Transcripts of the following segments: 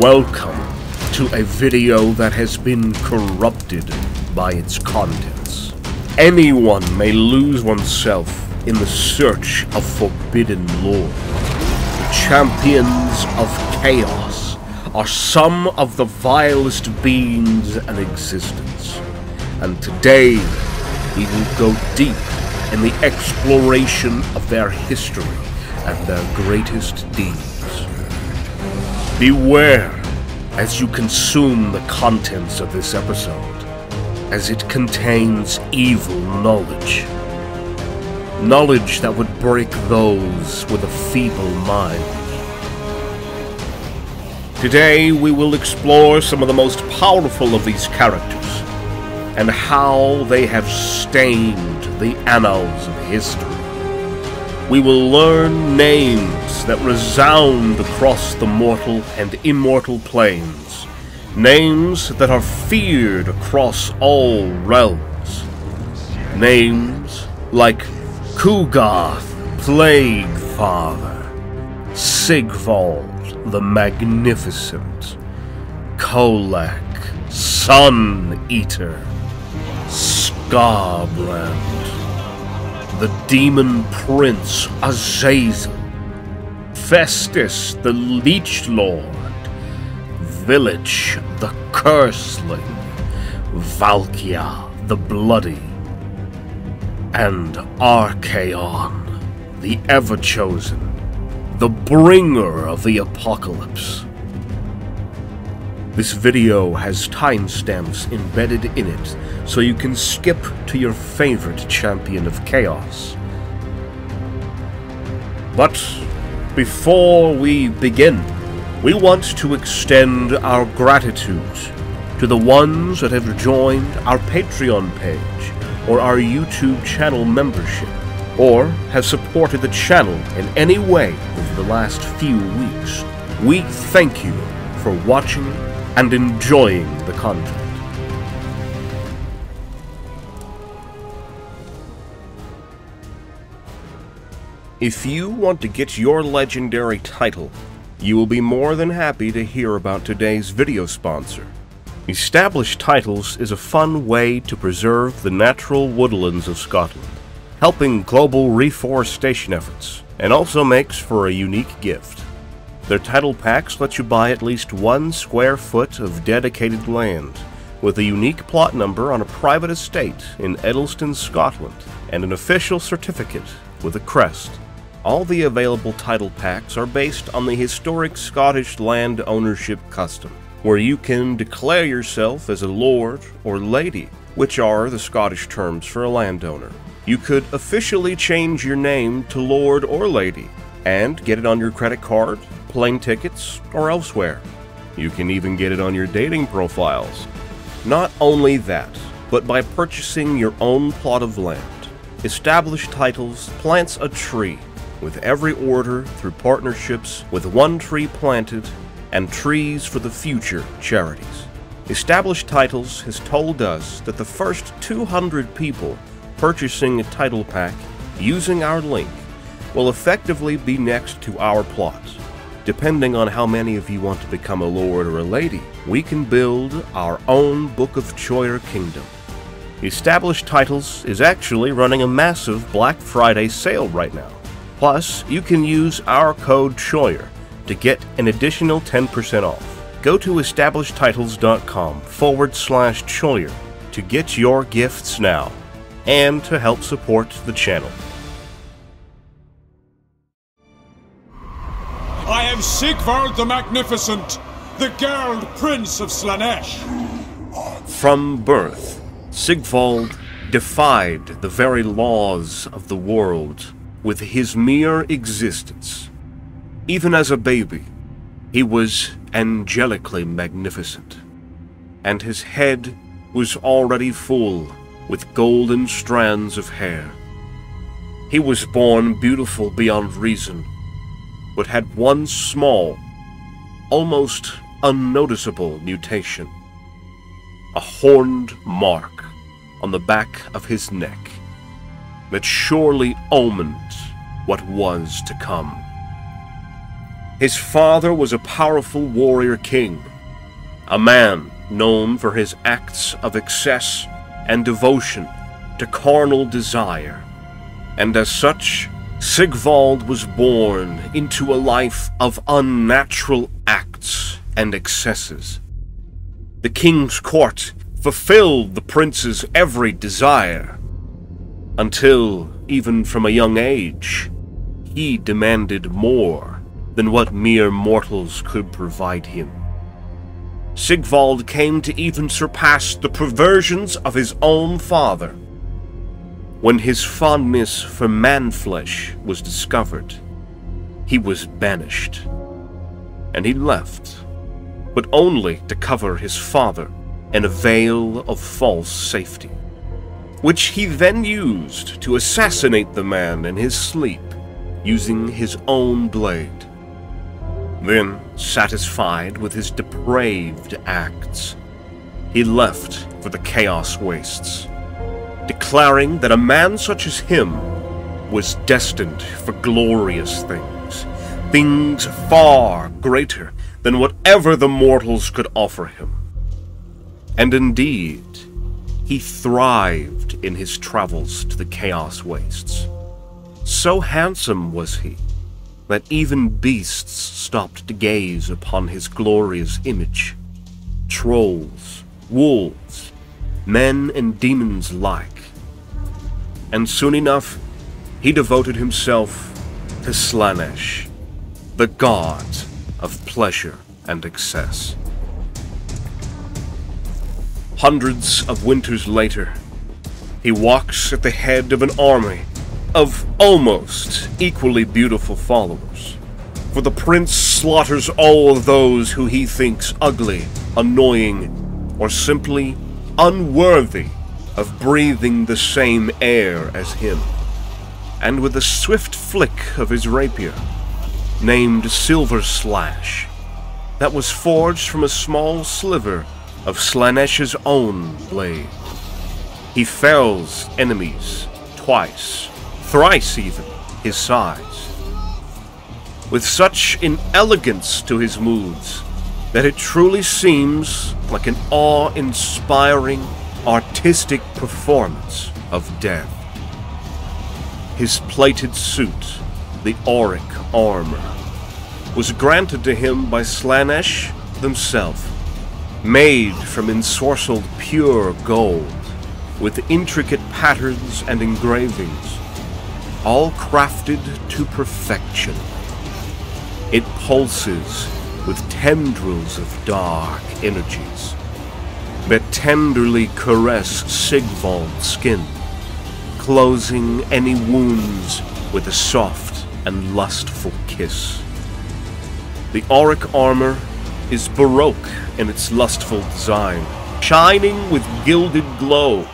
Welcome to a video that has been corrupted by its contents. Anyone may lose oneself in the search of forbidden lore. The champions of chaos are some of the vilest beings in existence. And today, we will go deep in the exploration of their history and their greatest deeds. Beware as you consume the contents of this episode, as it contains evil knowledge. Knowledge that would break those with a feeble mind. Today, we will explore some of the most powerful of these characters and how they have stained the annals of history. We will learn names that resound across the mortal and immortal planes. Names that are feared across all realms. Names like Kugath, Plague Father, Sigvald the Magnificent, Kholek, Sun Eater, Skarbrand, the Demon Prince Azazel, Festus the Leech Lord, Vilitch the Curseling, Valkia the Bloody, and Archaon the Ever Chosen, the bringer of the apocalypse. This video has timestamps embedded in it, so you can skip to your favorite champion of chaos. But before we begin, we want to extend our gratitude to the ones that have joined our Patreon page or our YouTube channel membership, or have supported the channel in any way over the last few weeks. We thank you for watching and enjoying the content. If you want to get your legendary title, you will be more than happy to hear about today's video sponsor. Established Titles is a fun way to preserve the natural woodlands of Scotland, helping global reforestation efforts, and also makes for a unique gift. Their title packs let you buy at least one square foot of dedicated land, with a unique plot number on a private estate in Edelston, Scotland, and an official certificate with a crest. All the available title packs are based on the historic Scottish land ownership custom, where you can declare yourself as a lord or lady, which are the Scottish terms for a landowner. You could officially change your name to lord or lady and get it on your credit card, plane tickets, or elsewhere. You can even get it on your dating profiles. Not only that, but by purchasing your own plot of land, Established Titles plants a tree with every order through partnerships with One Tree Planted and Trees for the Future charities. Established Titles has told us that the first 200 people purchasing a title pack using our link will effectively be next to our plots. Depending on how many of you want to become a lord or a lady, we can build our own Book of Choyer Kingdom. Established Titles is actually running a massive Black Friday sale right now. Plus, you can use our code CHOYER to get an additional 10% off. Go to establishedtitles.com forward slash Choyer to get your gifts now and to help support the channel. Am Sigvald the Magnificent, the Gilded Prince of Slaanesh. From birth, Sigvald defied the very laws of the world with his mere existence. Even as a baby, he was angelically magnificent, and his head was already full with golden strands of hair. He was born beautiful beyond reason, but had one small, almost unnoticeable mutation a horned mark on the back of his neck that surely omened what was to come. His father was a powerful warrior king, a man known for his acts of excess and devotion to carnal desire. And as such, Sigvald was born into a life of unnatural acts and excesses. The king's court fulfilled the prince's every desire, until, even from a young age, he demanded more than what mere mortals could provide him. Sigvald came to even surpass the perversions of his own father. When his fondness for man-flesh was discovered, he was banished, and he left, but only to cover his father in a veil of false safety, which he then used to assassinate the man in his sleep using his own blade. Then, satisfied with his depraved acts, he left for the Chaos Wastes, declaring that a man such as him was destined for glorious things, things far greater than whatever the mortals could offer him. And indeed, he thrived in his travels to the Chaos Wastes. So handsome was he that even beasts stopped to gaze upon his glorious image. Trolls, wolves, men and demons alike. And soon enough, he devoted himself to Slaanesh, the god of pleasure and excess. Hundreds of winters later, he walks at the head of an army of almost equally beautiful followers. For the prince slaughters all those who he thinks ugly, annoying, or simply unworthy of breathing the same air as him. And with a swift flick of his rapier, named Silver Slash, that was forged from a small sliver of Slaanesh's own blade, he fells enemies twice thrice even, his size. With such inelegance to his moves that it truly seems like an awe-inspiring, artistic performance of death. His plated suit, the auric armor, was granted to him by Slaanesh themselves, made from ensorcelled pure gold, with intricate patterns and engravings all crafted to perfection. It pulses with tendrils of dark energies that tenderly caress Sigvald's skin, closing any wounds with a soft and lustful kiss. The auric armor is baroque in its lustful design, shining with gilded glow,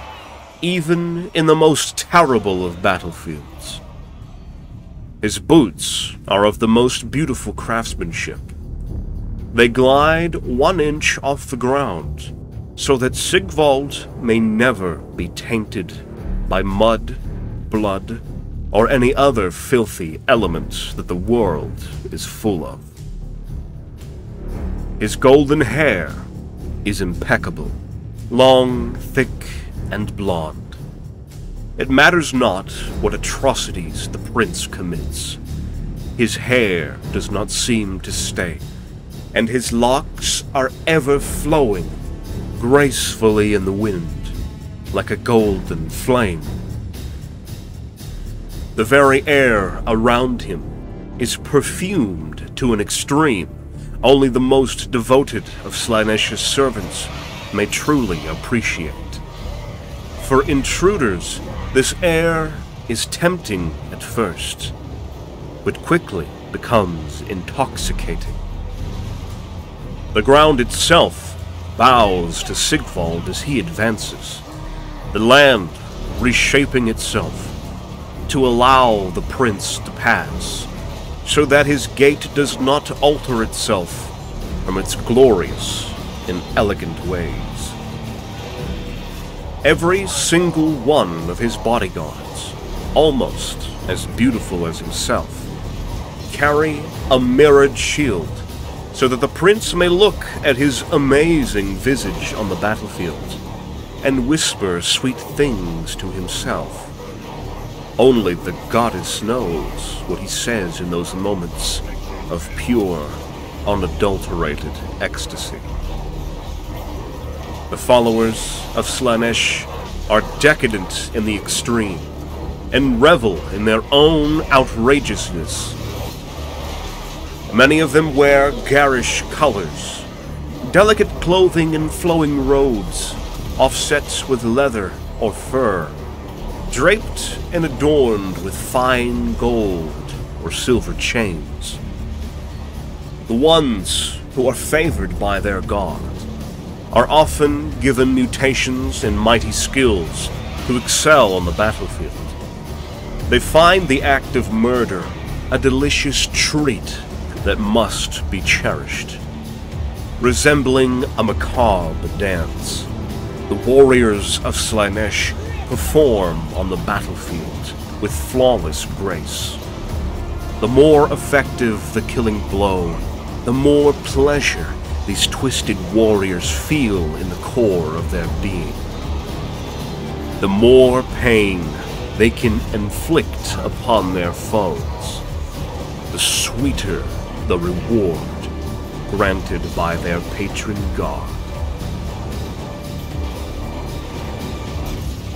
even in the most terrible of battlefields. His boots are of the most beautiful craftsmanship. They glide one inch off the ground, so that Sigvald may never be tainted by mud, blood, or any other filthy elements that the world is full of. His golden hair is impeccable, long, thick, and blonde. It matters not what atrocities the prince commits. His hair does not seem to stay, and his locks are ever flowing gracefully in the wind, like a golden flame. The very air around him is perfumed to an extreme only the most devoted of Slaanesh's servants may truly appreciate. For intruders, this air is tempting at first, but quickly becomes intoxicating. The ground itself bows to Sigvald as he advances, the land reshaping itself to allow the prince to pass, so that his gait does not alter itself from its glorious and elegant ways. Every single one of his bodyguards, almost as beautiful as himself, carry a mirrored shield, so that the prince may look at his amazing visage on the battlefield and whisper sweet things to himself. Only the goddess knows what he says in those moments of pure, unadulterated ecstasy. The followers of Slaanesh are decadent in the extreme and revel in their own outrageousness. Many of them wear garish colors, delicate clothing and flowing robes, offsets with leather or fur, draped and adorned with fine gold or silver chains. The ones who are favored by their god are often given mutations and mighty skills to excel on the battlefield. They find the act of murder a delicious treat that must be cherished. Resembling a macabre dance, the warriors of Slaanesh perform on the battlefield with flawless grace. The more effective the killing blow, the more pleasure these twisted warriors feel in the core of their being. The more pain they can inflict upon their foes, the sweeter the reward granted by their patron god.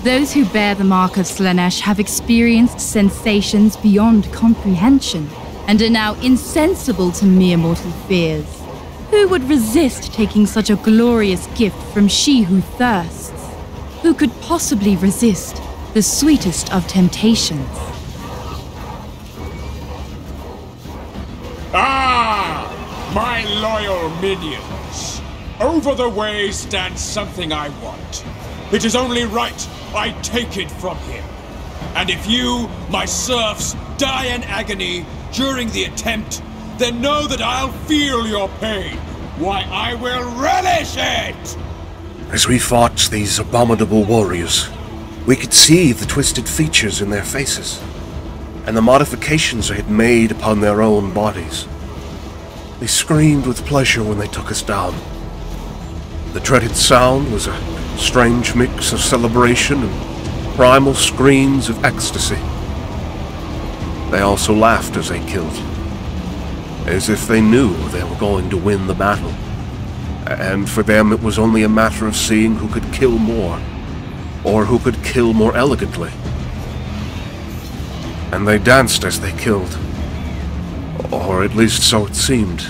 Those who bear the mark of Slaanesh have experienced sensations beyond comprehension and are now insensible to mere mortal fears. Who would resist taking such a glorious gift from she who thirsts? Who could possibly resist the sweetest of temptations? Loyal minions. Over the way stands something I want. It is only right I take it from him. And if you, my serfs, die in agony during the attempt, then know that I'll feel your pain. Why, I will relish it! As we fought these abominable warriors, we could see the twisted features in their faces, and the modifications they had made upon their own bodies. They screamed with pleasure when they took us down. The dreaded sound was a strange mix of celebration and primal screams of ecstasy. They also laughed as they killed, as if they knew they were going to win the battle. And for them it was only a matter of seeing who could kill more, or who could kill more elegantly. And they danced as they killed, or at least so it seemed.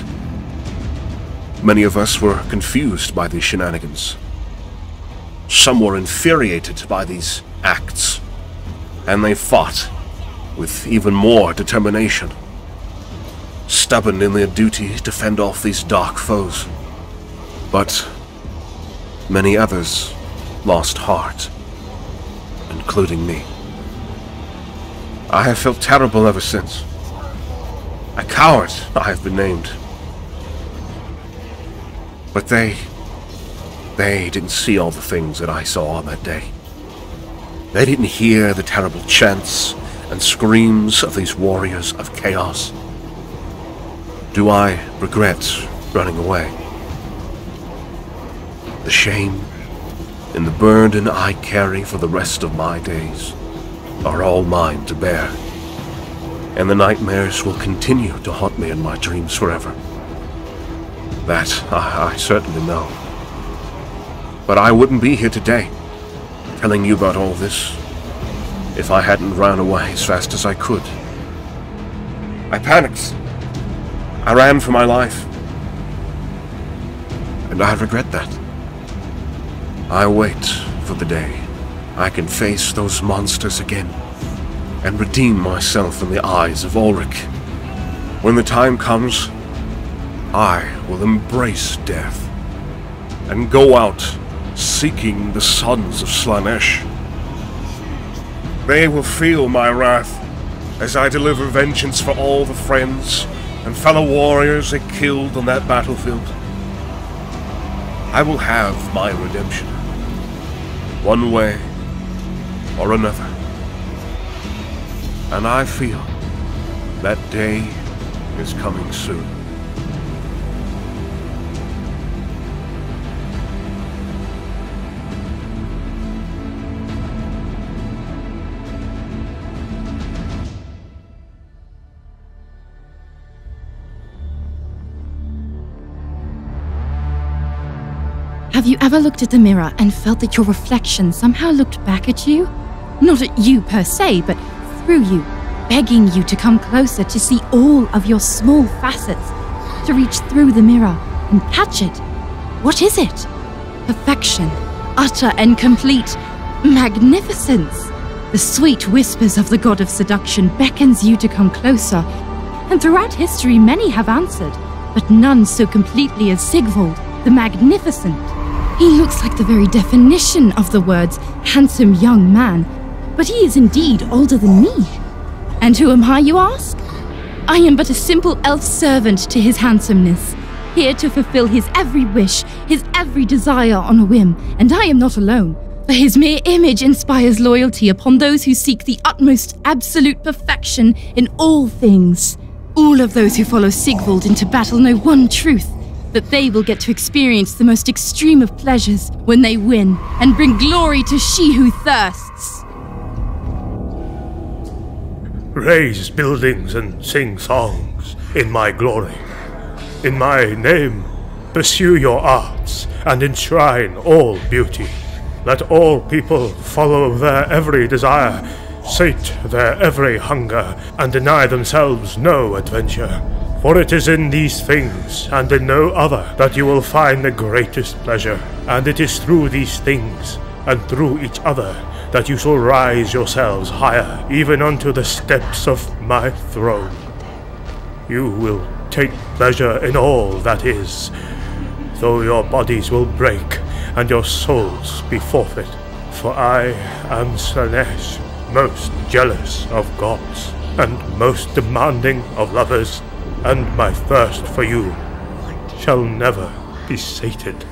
Many of us were confused by these shenanigans. Some were infuriated by these acts, and they fought with even more determination, stubborn in their duty to fend off these dark foes. But many others lost heart, including me. I have felt terrible ever since. A coward, I have been named. But they... They didn't see all the things that I saw on that day. They didn't hear the terrible chants and screams of these warriors of chaos. Do I regret running away? The shame and the burden I carry for the rest of my days are all mine to bear. And the nightmares will continue to haunt me in my dreams forever. That I, I certainly know. But I wouldn't be here today, telling you about all this, if I hadn't run away as fast as I could. I panicked. I ran for my life. And I regret that. I wait for the day I can face those monsters again and redeem myself in the eyes of Ulric. When the time comes, I will embrace death and go out seeking the sons of Slaanesh. They will feel my wrath as I deliver vengeance for all the friends and fellow warriors they killed on that battlefield. I will have my redemption, one way or another. And I feel that day is coming soon. Have you ever looked at the mirror and felt that your reflection somehow looked back at you? Not at you per se, but through you, begging you to come closer to see all of your small facets, to reach through the mirror and catch it. What is it? Perfection, utter and complete magnificence. The sweet whispers of the god of seduction beckons you to come closer, and throughout history many have answered, but none so completely as Sigvald, the magnificent. He looks like the very definition of the words handsome young man, but he is indeed older than me. And who am I, you ask? I am but a simple elf servant to his handsomeness, here to fulfill his every wish, his every desire on a whim, and I am not alone. For his mere image inspires loyalty upon those who seek the utmost absolute perfection in all things. All of those who follow Sigvald into battle know one truth that they will get to experience the most extreme of pleasures when they win and bring glory to she who thirsts. Raise buildings and sing songs in my glory. In my name, pursue your arts and enshrine all beauty. Let all people follow their every desire, sate their every hunger, and deny themselves no adventure. For it is in these things, and in no other, that you will find the greatest pleasure. And it is through these things, and through each other, that you shall rise yourselves higher, even unto the steps of my throne. You will take pleasure in all that is, though your bodies will break and your souls be forfeit. For I am Slaanesh, most jealous of gods, and most demanding of lovers, and my thirst for you shall never be sated.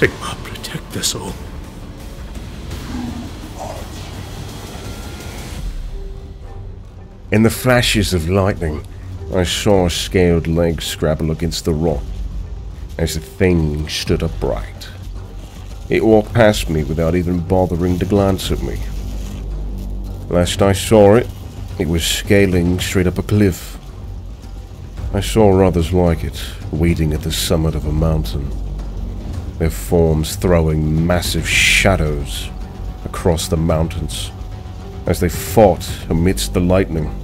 Sigmar, protect us all. In the flashes of lightning, I saw a scaled leg scrabble against the rock as the thing stood upright. It walked past me without even bothering to glance at me. Last I saw it, it was scaling straight up a cliff. I saw others like it, waiting at the summit of a mountain, their forms throwing massive shadows across the mountains as they fought amidst the lightning.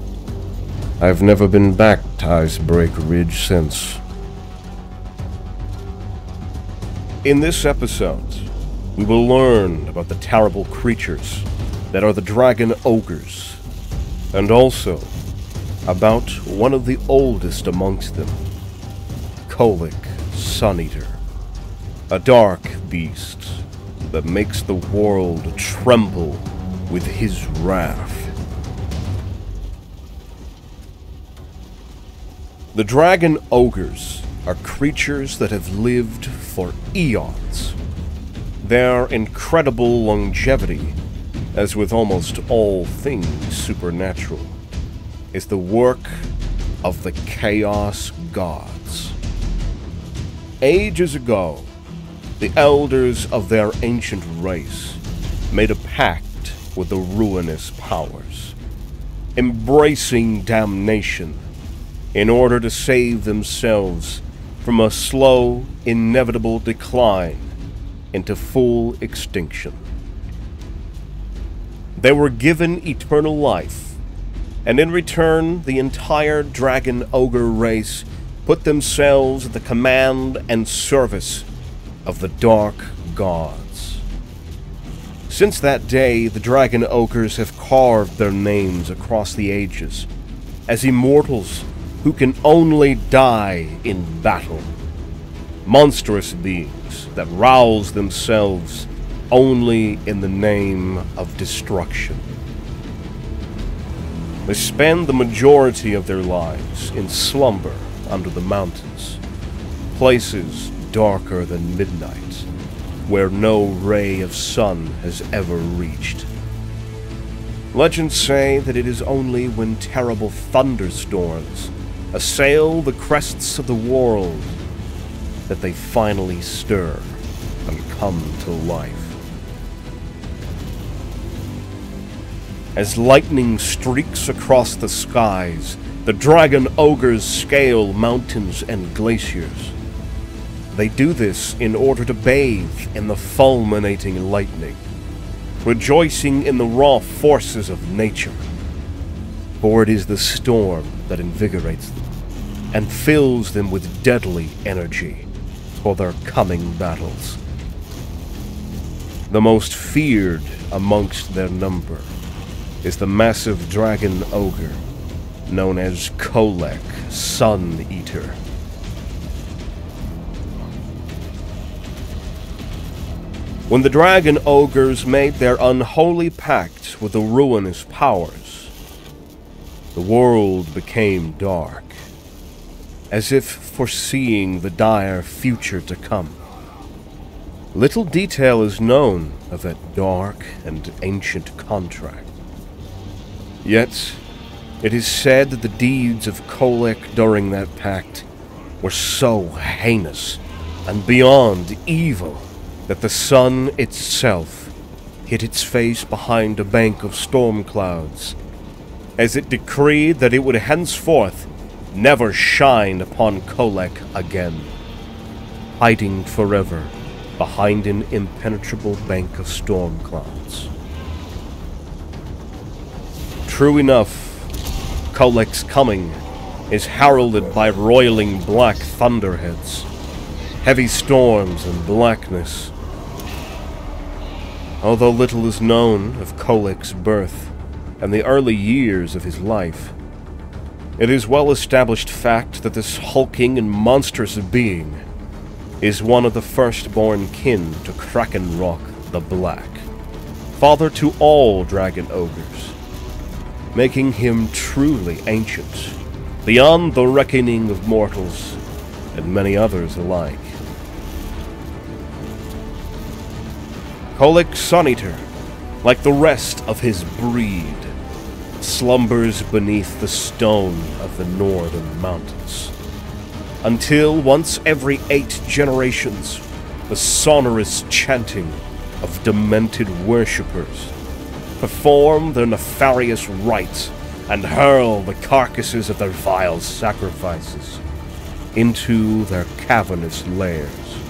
I've never been back to Icebreak Ridge since. In this episode, we will learn about the terrible creatures that are the dragon ogres, and also about one of the oldest amongst them, Kholek Sun Eater, a dark beast that makes the world tremble with his wrath. The dragon ogres are creatures that have lived for eons. Their incredible longevity, as with almost all things supernatural, is the work of the Chaos Gods. Ages ago, the elders of their ancient race made a pact with the ruinous powers, embracing damnation in order to save themselves from a slow, inevitable decline into full extinction. They were given eternal life, and in return, the entire dragon ogre race put themselves at the command and service of the dark gods. Since that day, the dragon ogres have carved their names across the ages as immortals who can only die in battle. Monstrous beings that rouse themselves only in the name of destruction. They spend the majority of their lives in slumber under the mountains, places darker than midnight, where no ray of sun has ever reached. Legends say that it is only when terrible thunderstorms assail the crests of the world that they finally stir and come to life. As lightning streaks across the skies, the dragon ogres scale mountains and glaciers. They do this in order to bathe in the fulminating lightning, rejoicing in the raw forces of nature. For it is the storm that invigorates them and fills them with deadly energy for their coming battles. The most feared amongst their number is the massive dragon ogre known as Kholek, Sun Eater. When the dragon ogres made their unholy pact with the ruinous powers, the world became dark, as if foreseeing the dire future to come. Little detail is known of that dark and ancient contract. Yet, it is said that the deeds of Kholek during that pact were so heinous and beyond evil that the sun itself hid its face behind a bank of storm clouds, as it decreed that it would henceforth never shine upon Kholek again, hiding forever behind an impenetrable bank of storm clouds. True enough, Kholek's coming is heralded by roiling black thunderheads, heavy storms and blackness, Although little is known of Kholek's birth and the early years of his life, it is well established fact that this hulking and monstrous being is one of the firstborn kin to Krakanrok the Black, father to all dragon ogres, making him truly ancient, beyond the reckoning of mortals and many others alike. Kholek Suneater, like the rest of his breed, slumbers beneath the stone of the northern mountains. Until once every eight generations, the sonorous chanting of demented worshippers perform their nefarious rites and hurl the carcasses of their vile sacrifices into their cavernous lairs.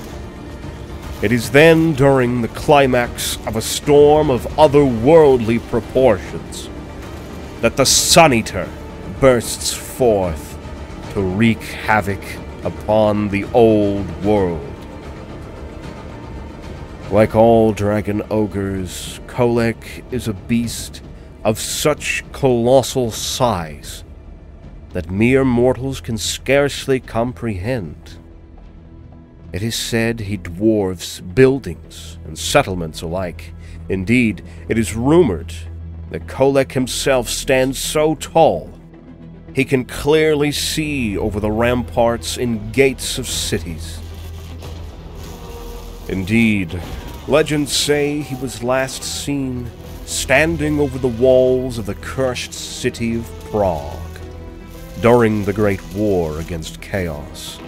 It is then during the climax of a storm of otherworldly proportions that the Sun Eater bursts forth to wreak havoc upon the old world. Like all dragon ogres, Kholek is a beast of such colossal size that mere mortals can scarcely comprehend. It is said he dwarfs buildings and settlements alike. Indeed, it is rumored that Kholek himself stands so tall he can clearly see over the ramparts and gates of cities. Indeed, legends say he was last seen standing over the walls of the cursed city of Praag during the Great War against Chaos.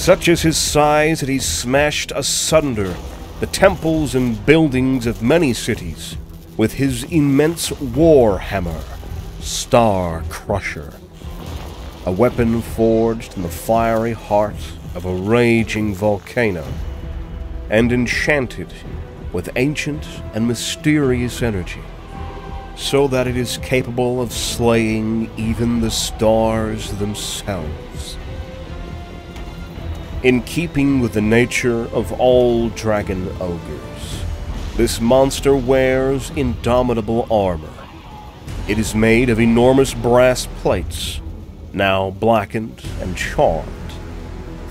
Such is his size that he smashed asunder the temples and buildings of many cities with his immense war hammer, Star Crusher, a weapon forged in the fiery heart of a raging volcano and enchanted with ancient and mysterious energy, so that it is capable of slaying even the stars themselves in keeping with the nature of all dragon ogres. This monster wears indomitable armor. It is made of enormous brass plates, now blackened and charred.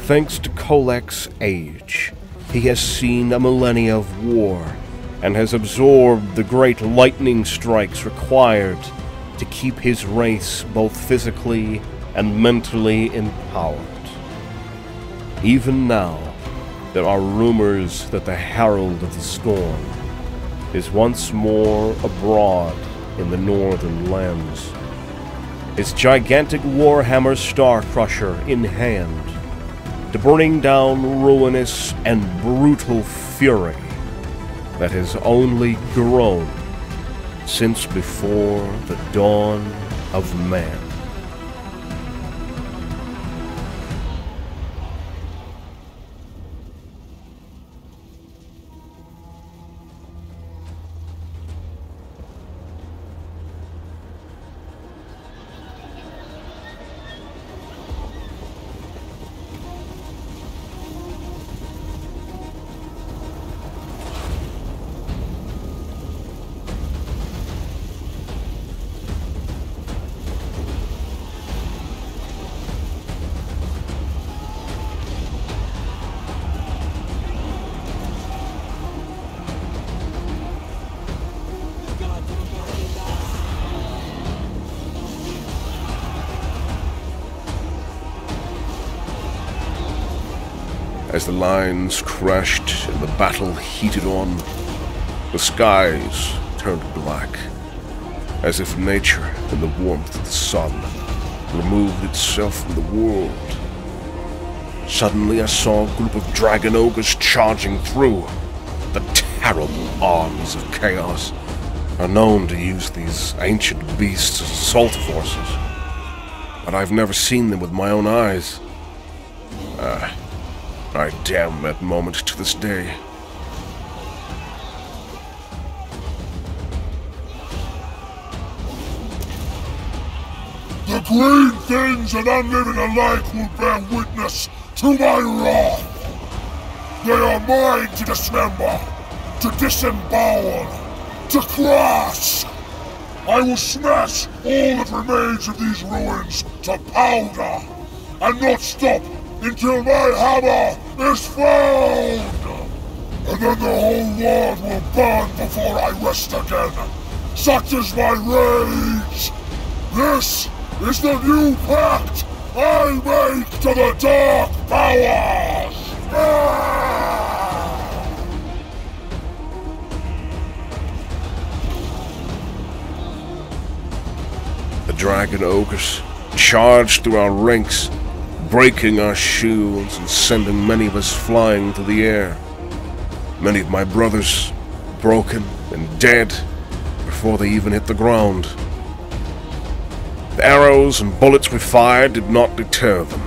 Thanks to Kholek's age, he has seen a millennia of war and has absorbed the great lightning strikes required to keep his race both physically and mentally empowered. Even now, there are rumors that the Herald of the Storm is once more abroad in the northern lands. His gigantic warhammer Starcrusher in hand to bring down ruinous and brutal fury that has only grown since before the dawn of man. As the lines crashed and the battle heated on, the skies turned black, as if nature, in the warmth of the sun, removed itself from the world. Suddenly I saw a group of dragon ogres charging through. The terrible armies of chaos are known to use these ancient beasts as assault forces, but I've never seen them with my own eyes. Ah. I damn that moment to this day. The green things that I'm unliving alike will bear witness to my wrath. They are mine to dismember, to disembowel, to crush. I will smash all that remains of these ruins to powder, and not stop until my hammer is found! And then the whole world will burn before I rest again. Such is my rage! This is the new pact I make to the Dark Powers! The dragon ogres charged through our ranks breaking our shields and sending many of us flying through the air. Many of my brothers broken and dead before they even hit the ground. The arrows and bullets we fired did not deter them.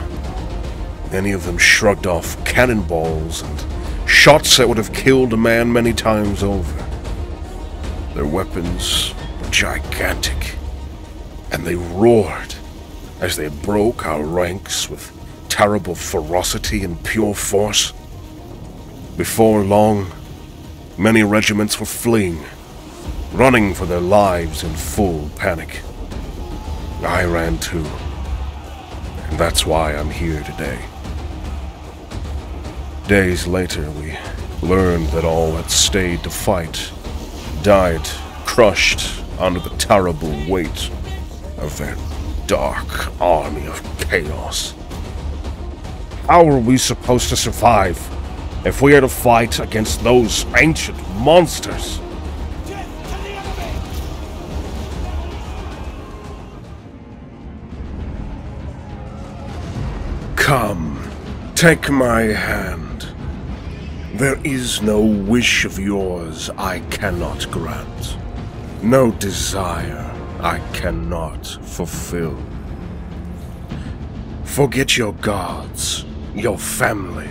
Many of them shrugged off cannonballs and shots that would have killed a man many times over. Their weapons were gigantic, and they roared as they broke our ranks with terrible ferocity and pure force. Before long, many regiments were fleeing, running for their lives in full panic. I ran too, and that's why I'm here today. Days later, we learned that all that stayed to fight died crushed under the terrible weight of their dark army of chaos. How are we supposed to survive if we are to fight against those ancient monsters? Come, take my hand. There is no wish of yours I cannot grant. No desire I cannot fulfill. Forget your gods, your family,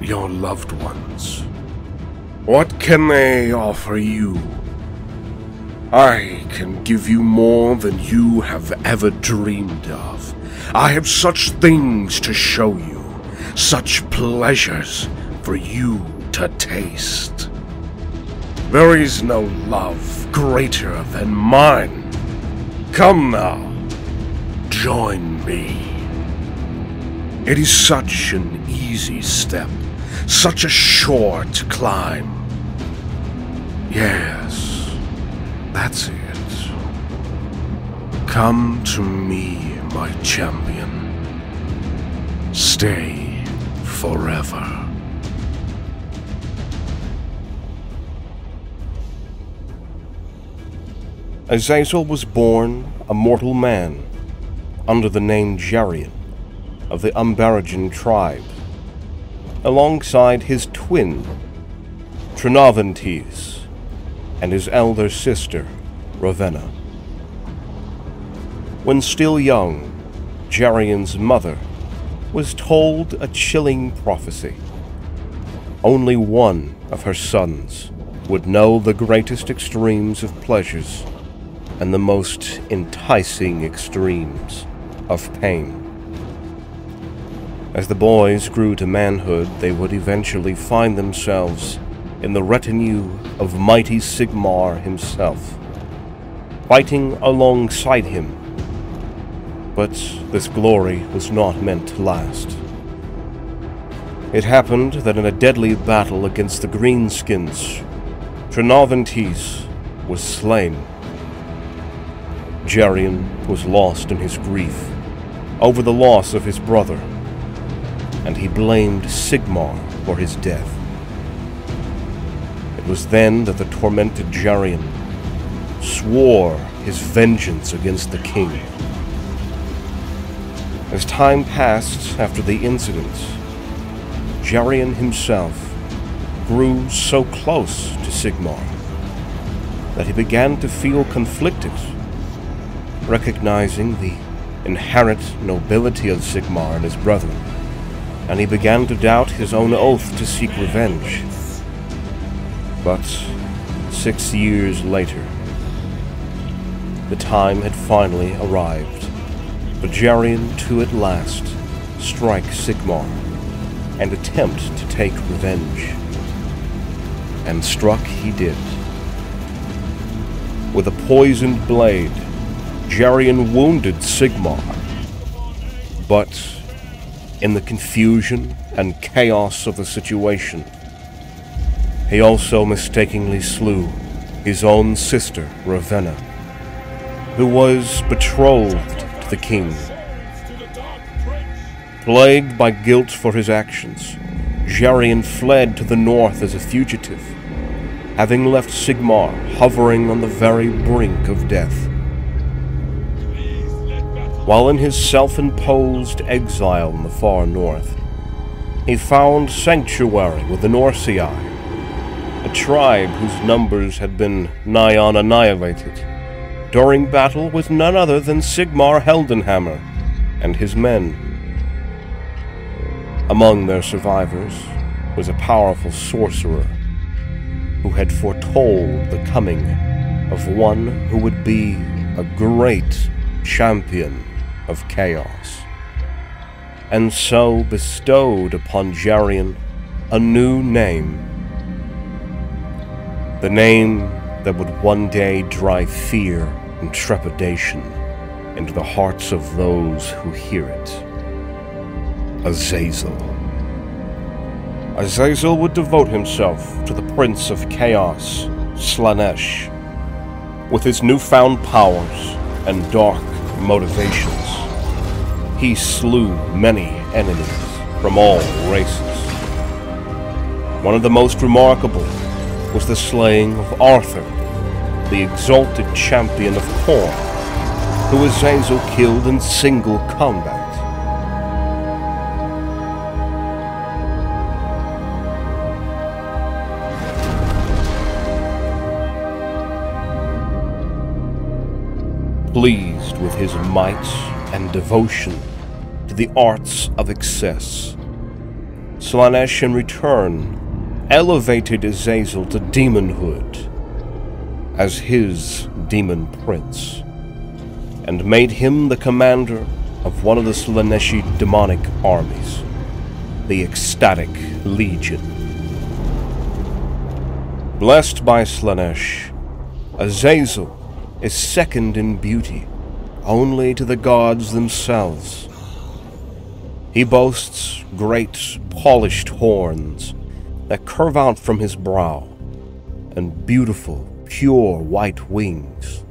your loved ones. What can they offer you? I can give you more than you have ever dreamed of. I have such things to show you, such pleasures for you to taste. There is no love greater than mine. Come now, join me. It is such an easy step, such a short climb. Yes, that's it. Come to me, my champion. Stay forever. Azazel was born a mortal man under the name Jarian of the Umbarajan tribe, alongside his twin, Trinovantes, and his elder sister, Ravenna. When still young, Jarian's mother was told a chilling prophecy. Only one of her sons would know the greatest extremes of pleasures and the most enticing extremes of pain. As the boys grew to manhood, they would eventually find themselves in the retinue of mighty Sigmar himself, fighting alongside him. But this glory was not meant to last. It happened that in a deadly battle against the Greenskins, Trinovantes was slain Jarian was lost in his grief over the loss of his brother, and he blamed Sigmar for his death. It was then that the tormented Jarian swore his vengeance against the king. As time passed after the incident, Jarian himself grew so close to Sigmar that he began to feel conflicted recognizing the inherent nobility of Sigmar and his brethren, and he began to doubt his own oath to seek revenge. But six years later, the time had finally arrived for Jarian to at last strike Sigmar and attempt to take revenge. And struck he did. With a poisoned blade, Jarian wounded Sigmar. But in the confusion and chaos of the situation, he also mistakenly slew his own sister, Ravenna, who was betrothed to the king. Plagued by guilt for his actions, Jarian fled to the north as a fugitive, having left Sigmar hovering on the very brink of death. While in his self imposed exile in the far north, he found sanctuary with the Norsii, a tribe whose numbers had been nigh on annihilated during battle with none other than Sigmar Heldenhammer and his men. Among their survivors was a powerful sorcerer who had foretold the coming of one who would be a great champion of chaos, and so bestowed upon Jarian a new name. The name that would one day drive fear and trepidation into the hearts of those who hear it. Azazel. Azazel would devote himself to the Prince of Chaos, Slaanesh, with his newfound powers and dark motivations. He slew many enemies from all races. One of the most remarkable was the slaying of Arthur, the exalted champion of Khorne, who Azazel killed in single combat. Pleased with his might and devotion to the arts of excess. Slaanesh, in return, elevated Azazel to demonhood as his demon prince, and made him the commander of one of the Slaaneshi demonic armies, the Ecstatic Legion. Blessed by Slaanesh, Azazel is second in beauty only to the gods themselves. He boasts great polished horns that curve out from his brow, and beautiful, pure white wings.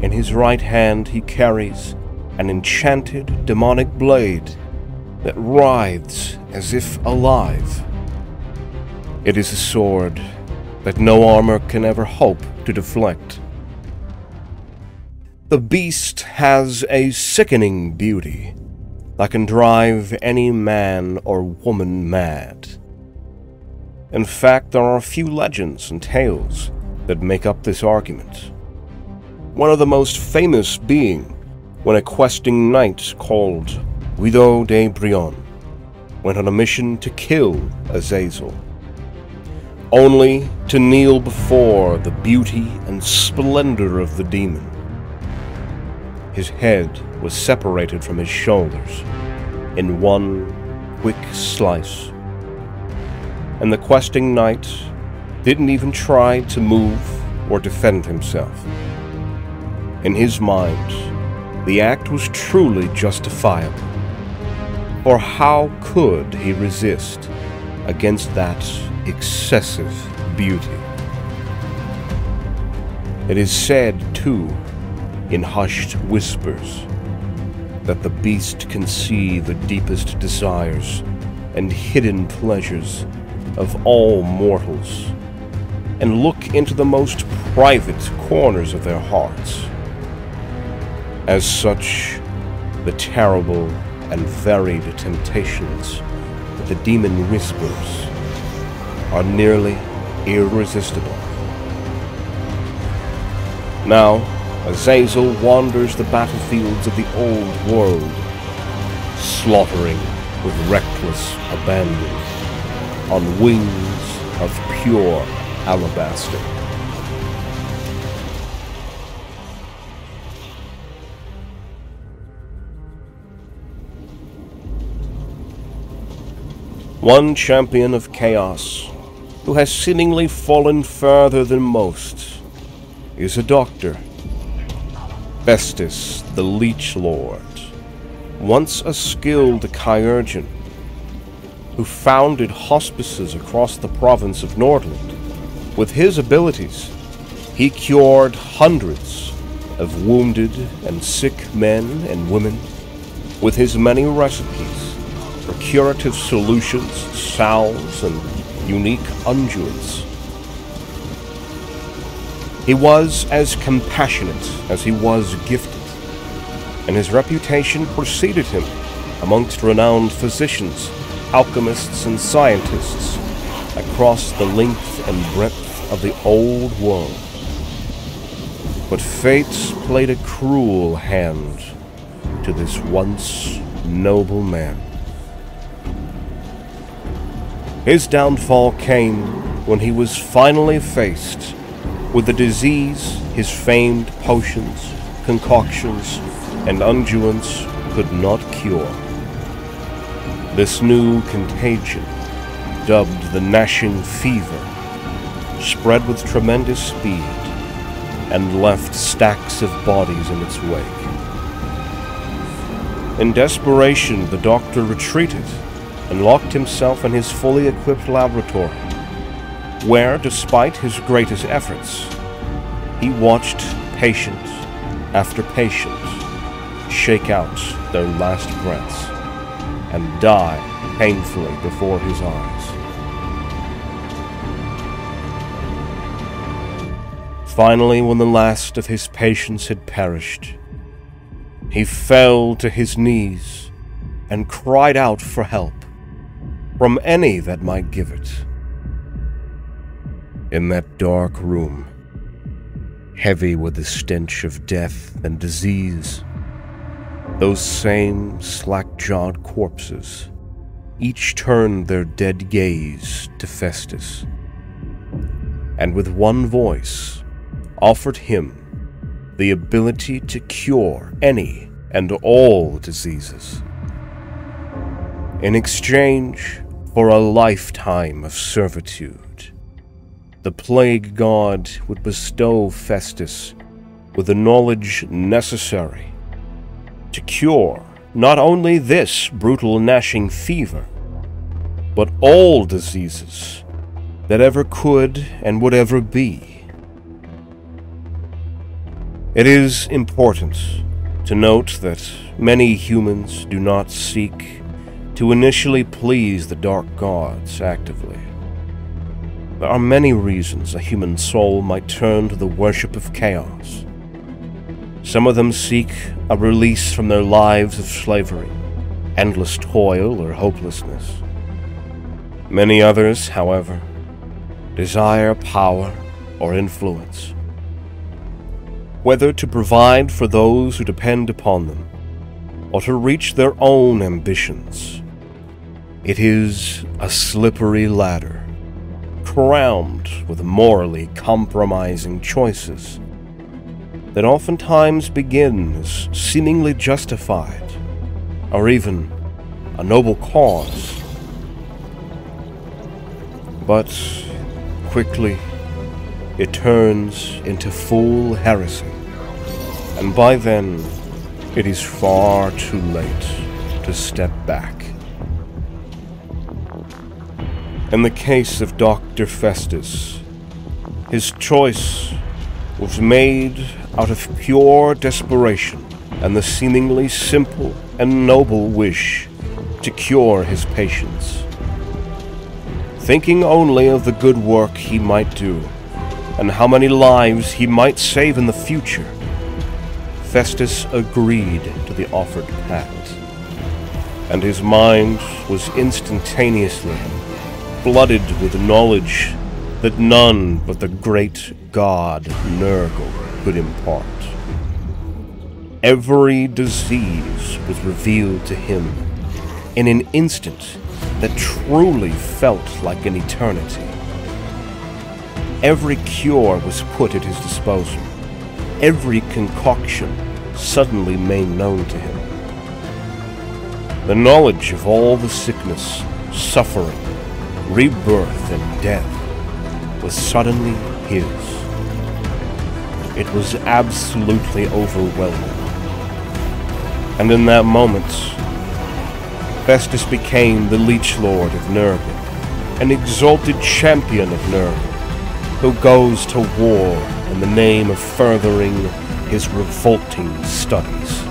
In his right hand he carries an enchanted demonic blade that writhes as if alive. It is a sword that no armor can ever hope to deflect The beast has a sickening beauty that can drive any man or woman mad. In fact, there are a few legends and tales that make up this argument. One of the most famous being when a questing knight called Guido de Brion went on a mission to kill Azazel, only to kneel before the beauty and splendor of the demon. His head was separated from his shoulders in one quick slice. And the questing knight didn't even try to move or defend himself. In his mind, the act was truly justifiable. For how could he resist against that excessive beauty? It is said, too, in hushed whispers, that the beast can see the deepest desires and hidden pleasures of all mortals, and look into the most private corners of their hearts. As such, the terrible and varied temptations that the demon whispers are nearly irresistible. Now, Azazel wanders the battlefields of the old world, slaughtering with reckless abandon on wings of pure alabaster. One champion of chaos, who has seemingly fallen further than most, is a doctor. Festus, the Leech Lord, once a skilled chirurgeon, who founded hospices across the province of Nordland. With his abilities, he cured hundreds of wounded and sick men and women with his many recipes for curative solutions, salves, and unique unguents. He was as compassionate as he was gifted, and his reputation preceded him amongst renowned physicians, alchemists, and scientists across the length and breadth of the old world. But fate played a cruel hand to this once noble man. His downfall came when he was finally faced with the disease his famed potions, concoctions, and unguents could not cure. This new contagion, dubbed the gnashing fever, spread with tremendous speed and left stacks of bodies in its wake. In desperation, the doctor retreated and locked himself in his fully equipped laboratory, where, despite his greatest efforts, he watched patient after patient shake out their last breaths and die painfully before his eyes. Finally, when the last of his patients had perished, he fell to his knees and cried out for help from any that might give it. In that dark room, heavy with the stench of death and disease, those same slack jawed corpses each turned their dead gaze to Festus, and with one voice offered him the ability to cure any and all diseases. In exchange for a lifetime of servitude. The plague god would bestow Festus with the knowledge necessary to cure not only this brutal gnashing fever, but all diseases that ever could and would ever be. It is important to note that many humans do not seek to initially please the dark gods actively. There are many reasons a human soul might turn to the worship of chaos. Some of them seek a release from their lives of slavery, endless toil, or hopelessness. Many others, however, desire power or influence, whether to provide for those who depend upon them or to reach their own ambitions. It is a slippery ladder, crowned with morally compromising choices that oftentimes begin as seemingly justified or even a noble cause but quickly it turns into full heresy. And by then, it is far too late to step back. In the case of Dr. Festus, his choice was made out of pure desperation and the seemingly simple and noble wish to cure his patients thinking only of the good work he might do, and how many lives he might save in the future, Festus agreed to the offered pact, and his mind was instantaneously flooded with knowledge that none but the great god Nurgle could impart. Every disease was revealed to him in an instant that truly felt like an eternity. Every cure was put at his disposal, every concoction suddenly made known to him. The knowledge of all the sickness, suffering, rebirth, and death was suddenly his. It was absolutely overwhelming. And in that moment, Festus became the Leech Lord of Nurgle, an exalted champion of Nurgle, who goes to war in the name of furthering his revolting studies.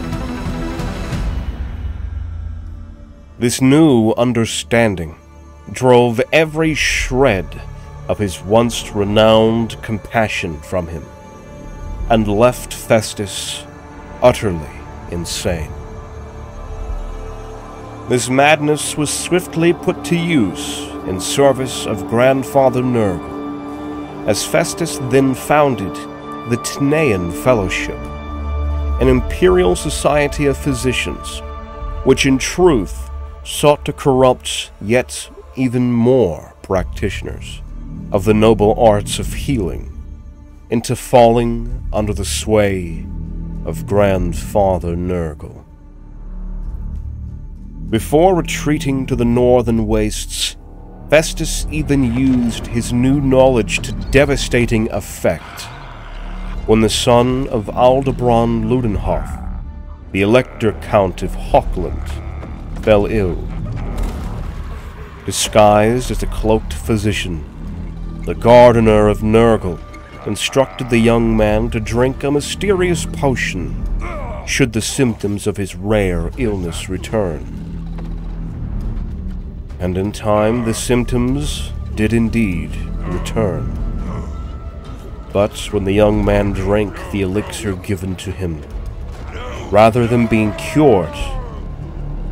This new understanding drove every shred of his once renowned compassion from him, and left Festus utterly insane. This madness was swiftly put to use in service of Grandfather Nurgle, as Festus then founded the Tnean Fellowship, an imperial society of physicians, which in truth sought to corrupt yet even more practitioners of the noble arts of healing into falling under the sway of Grandfather Nurgle. Before retreating to the northern wastes, Festus even used his new knowledge to devastating effect. When the son of Aldebrand Ludenhof, the Elector Count of Hochland, fell ill. Disguised as a cloaked physician, the gardener of Nurgle instructed the young man to drink a mysterious potion should the symptoms of his rare illness return and in time the symptoms did indeed return. But when the young man drank the elixir given to him, rather than being cured,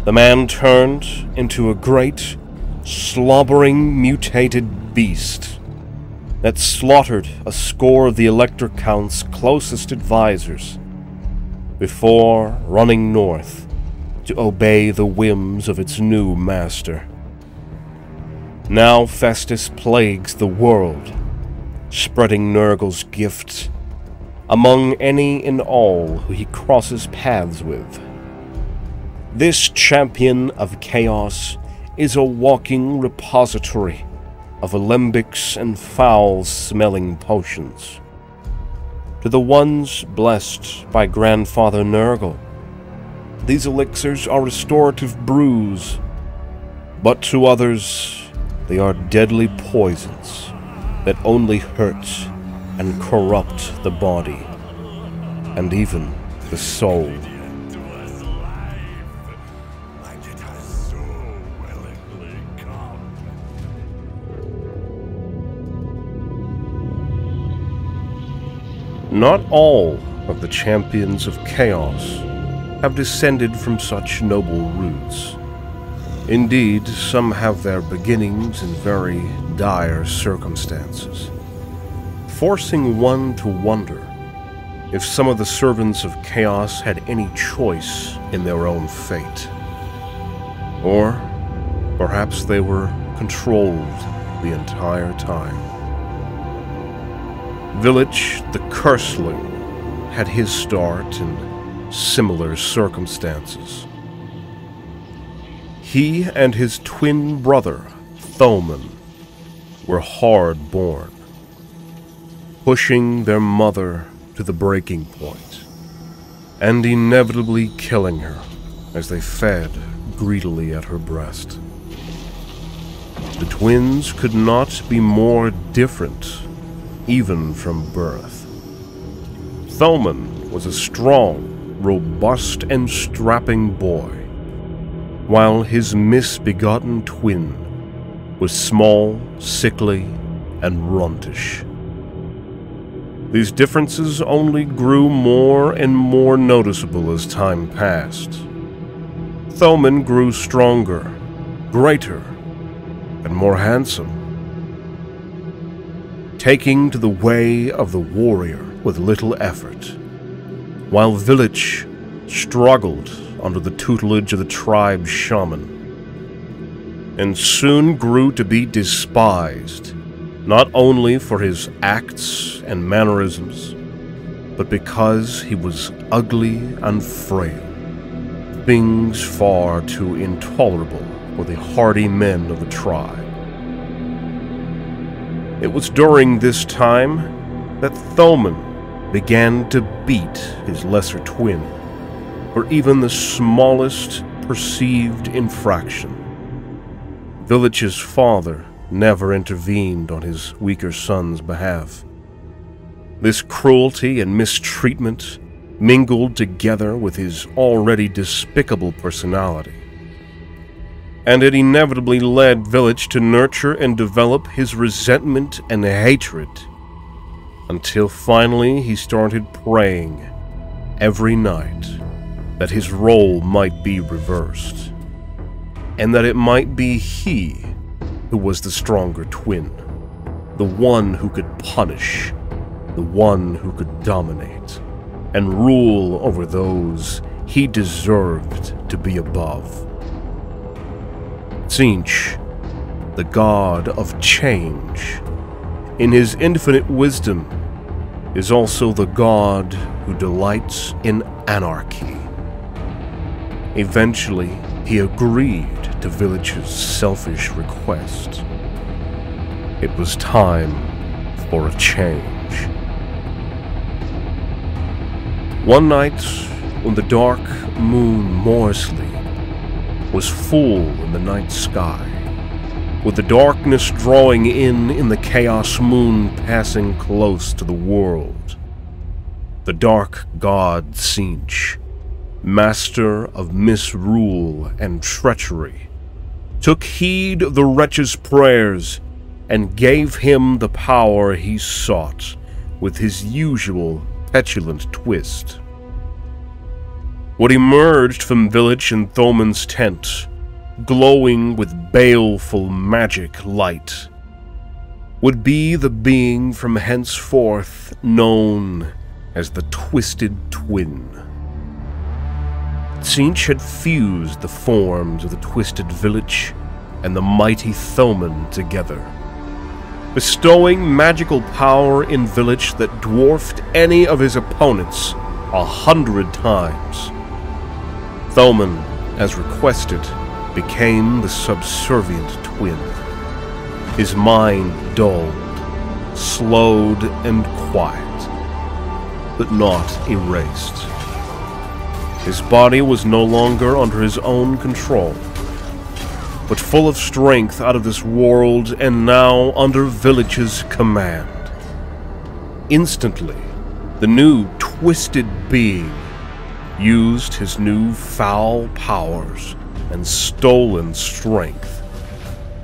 the man turned into a great, slobbering, mutated beast that slaughtered a score of the Elector Count's closest advisors before running north to obey the whims of its new master. Now Festus plagues the world, spreading Nurgle's gifts among any and all who he crosses paths with. This champion of chaos is a walking repository of alembics and foul-smelling potions. To the ones blessed by Grandfather Nurgle, these elixirs are restorative brews, but to others they are deadly poisons that only hurt and corrupt the body and even the soul. Not all of the champions of chaos have descended from such noble roots. Indeed, some have their beginnings in very dire circumstances, forcing one to wonder if some of the servants of chaos had any choice in their own fate. Or perhaps they were controlled the entire time. Vilitch the Curseling had his start in similar circumstances. He and his twin brother, Thoman, were hard born, pushing their mother to the breaking point, and inevitably killing her as they fed greedily at her breast. The twins could not be more different, even from birth. Thoman was a strong, robust, and strapping boy, while his misbegotten twin was small, sickly, and runtish. These differences only grew more and more noticeable as time passed. Thoman grew stronger, greater, and more handsome, taking to the way of the warrior with little effort, while Vilitch struggled under the tutelage of the tribe's shaman, and soon grew to be despised, not only for his acts and mannerisms, but because he was ugly and frail, things far too intolerable for the hardy men of the tribe. It was during this time that Thoman began to beat his lesser twin for even the smallest perceived infraction. Vilitch's father never intervened on his weaker son's behalf. This cruelty and mistreatment mingled together with his already despicable personality. And it inevitably led Vilitch to nurture and develop his resentment and hatred until finally he started praying every night that his role might be reversed, and that it might be he who was the stronger twin, the one who could punish, the one who could dominate, and rule over those he deserved to be above. Tzeentch, the god of change, in his infinite wisdom, is also the God who delights in anarchy. Eventually, he agreed to Vilitch's selfish request. It was time for a change. One night, when the dark moon Morrslieb was full in the night sky, with the darkness drawing in in the chaos moon passing close to the world. The dark god Tzeentch, master of misrule and treachery, took heed of the wretch's prayers and gave him the power he sought with his usual petulant twist. What emerged from Vilitch and Thoman's tent glowing with baleful magic light, would be the being from henceforth known as the Twisted Twin. Tzeentch had fused the forms of the Twisted Vilitch and the mighty Thoman together, bestowing magical power in Vilitch that dwarfed any of his opponents a hundred times. Thoman, as requested, became the subservient twin. His mind dulled, slowed, and quiet, but not erased. His body was no longer under his own control, but full of strength out of this world and now under Vilitch's command. Instantly, the new twisted being used his new foul powers and stolen strength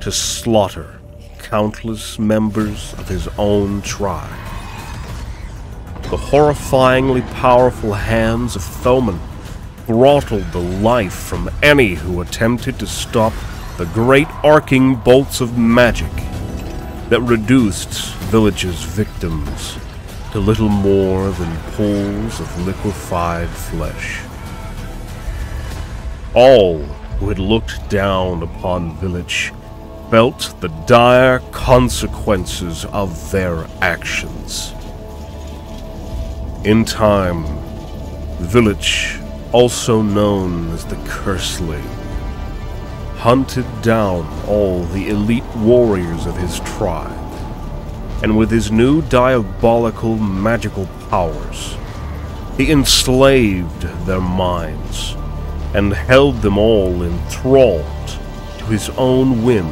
to slaughter countless members of his own tribe. the horrifyingly powerful hands of Thoman throttled the life from any who attempted to stop the great arcing bolts of magic that reduced Vilitch's victims to little more than pools of liquefied flesh. All who had looked down upon Vilitch felt the dire consequences of their actions. In time, Vilitch, also known as the Curseling, hunted down all the elite warriors of his tribe and with his new diabolical magical powers, he enslaved their minds and held them all enthralled to his own whim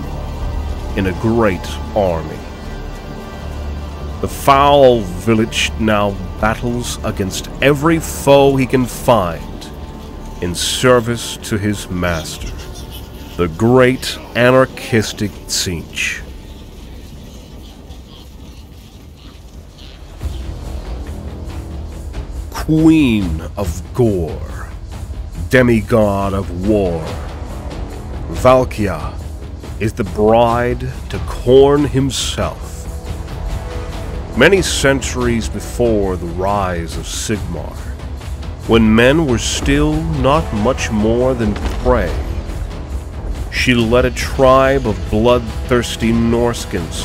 in a great army. The foul Vilitch now battles against every foe he can find in service to his master, the great anarchistic Tzeentch. Queen of Gore, demigod of war, Valkia is the bride to Khorne himself. Many centuries before the rise of Sigmar, when men were still not much more than prey, she led a tribe of bloodthirsty Norskins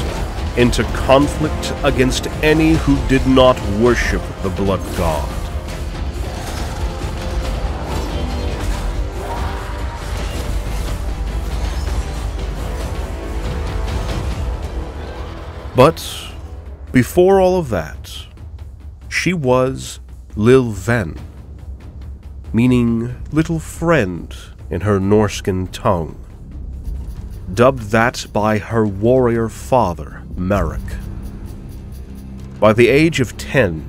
into conflict against any who did not worship the blood god. But before all of that, she was Lilven, meaning little friend in her Norscan tongue, dubbed that by her warrior father, Merrick. By the age of ten,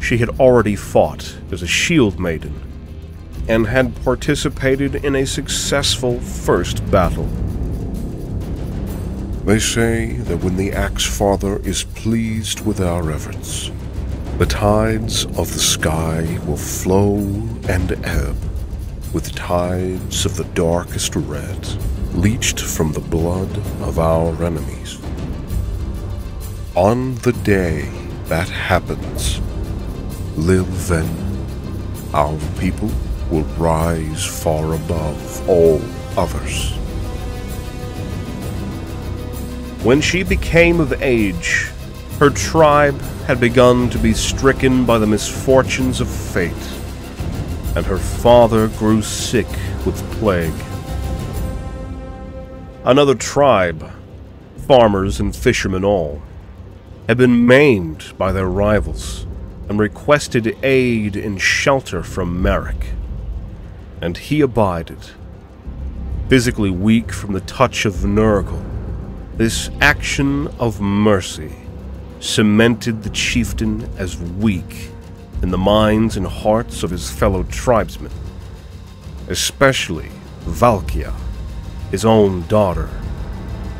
she had already fought as a shield maiden and had participated in a successful first battle. They say that when the Axe Father is pleased with our efforts, the tides of the sky will flow and ebb with tides of the darkest red, leached from the blood of our enemies. On the day that happens, Lilven, our people will rise far above all others. When she became of age, her tribe had begun to be stricken by the misfortunes of fate, and her father grew sick with plague. Another tribe, farmers and fishermen all, had been maimed by their rivals and requested aid and shelter from Merrick, and he abided, physically weak from the touch of Nurgle this action of mercy cemented the chieftain as weak in the minds and hearts of his fellow tribesmen, especially Valkia, his own daughter,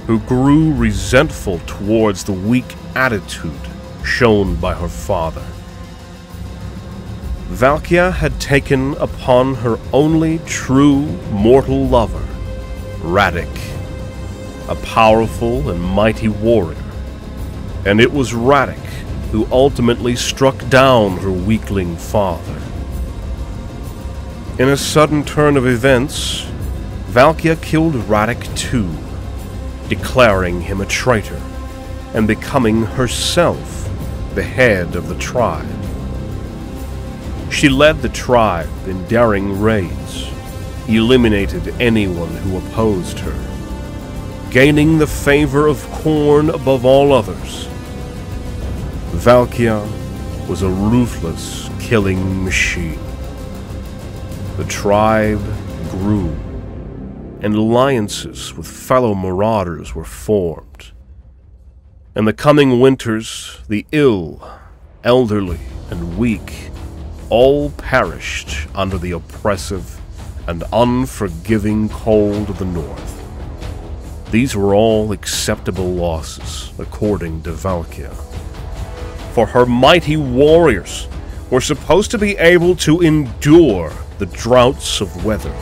who grew resentful towards the weak attitude shown by her father. Valkia had taken upon her only true mortal lover, Radek a powerful and mighty warrior, and it was Radek who ultimately struck down her weakling father. In a sudden turn of events, Valkia killed Radek too, declaring him a traitor and becoming herself the head of the tribe. She led the tribe in daring raids, eliminated anyone who opposed her, gaining the favor of Khorne above all others. Valkia was a ruthless killing machine. The tribe grew, and alliances with fellow marauders were formed. In the coming winters, the ill, elderly, and weak all perished under the oppressive and unforgiving cold of the north. These were all acceptable losses, according to Valkia. for her mighty warriors were supposed to be able to endure the droughts of weather.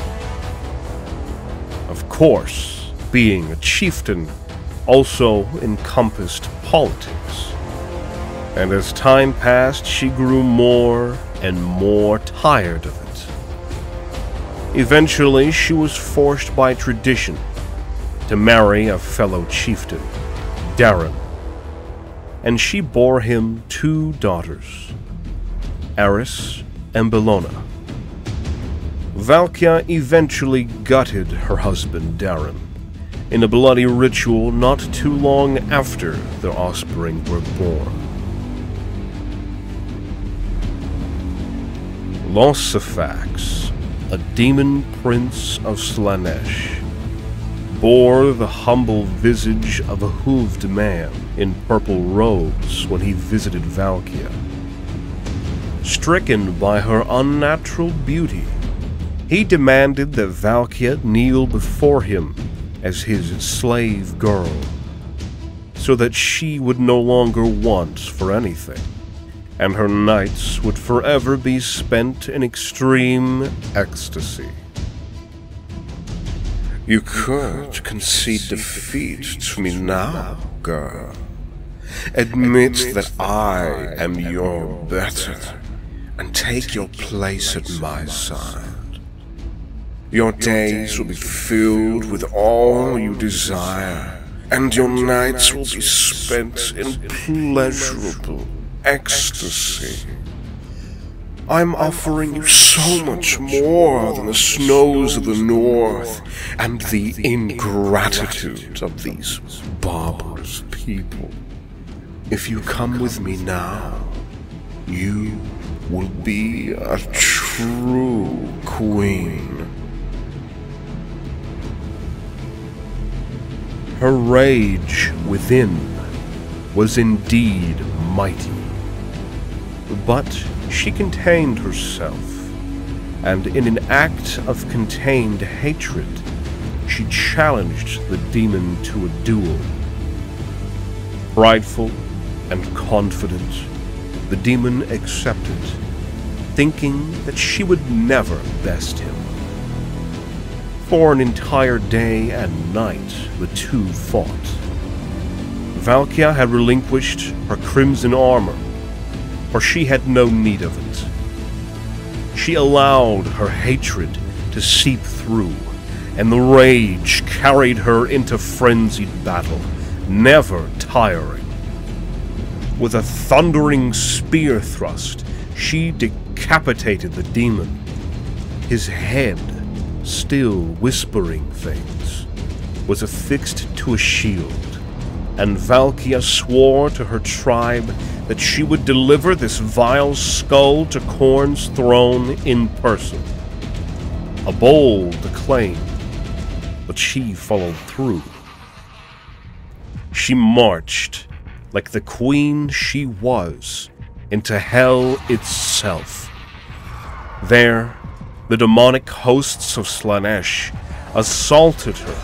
Of course, being a chieftain also encompassed politics. And as time passed, she grew more and more tired of it. Eventually, she was forced by tradition to marry a fellow chieftain, Darren, and she bore him two daughters, Eris and Bellona. Valkia eventually gutted her husband, Darren, in a bloody ritual not too long after their offspring were born. Losifax, a demon prince of Slaanesh, bore the humble visage of a hooved man in purple robes when he visited Valkia. Stricken by her unnatural beauty, he demanded that Valkia kneel before him as his slave girl, so that she would no longer want for anything, and her nights would forever be spent in extreme ecstasy. You could concede defeat to me now, girl. Admit that I am your better, and take your place at my side. Your days will be filled with all you desire, and your nights will be spent in pleasurable ecstasy. I'm offering you so much more than the snows of the north and the ingratitude of these barbarous people. If you come with me now, you will be a true queen. Her rage within was indeed mighty. But she contained herself, and in an act of contained hatred, she challenged the demon to a duel. Prideful and confident, the demon accepted, thinking that she would never best him. For an entire day and night, the two fought. Valkia had relinquished her crimson armor, for she had no need of it. She allowed her hatred to seep through, and the rage carried her into frenzied battle, never tiring. With a thundering spear thrust, she decapitated the demon. His head still whispering things, was affixed to a shield, and Valkia swore to her tribe that she would deliver this vile skull to Khorne's throne in person. A bold claim, but she followed through. She marched, like the queen she was, into hell itself. There, the demonic hosts of Slaanesh assaulted her,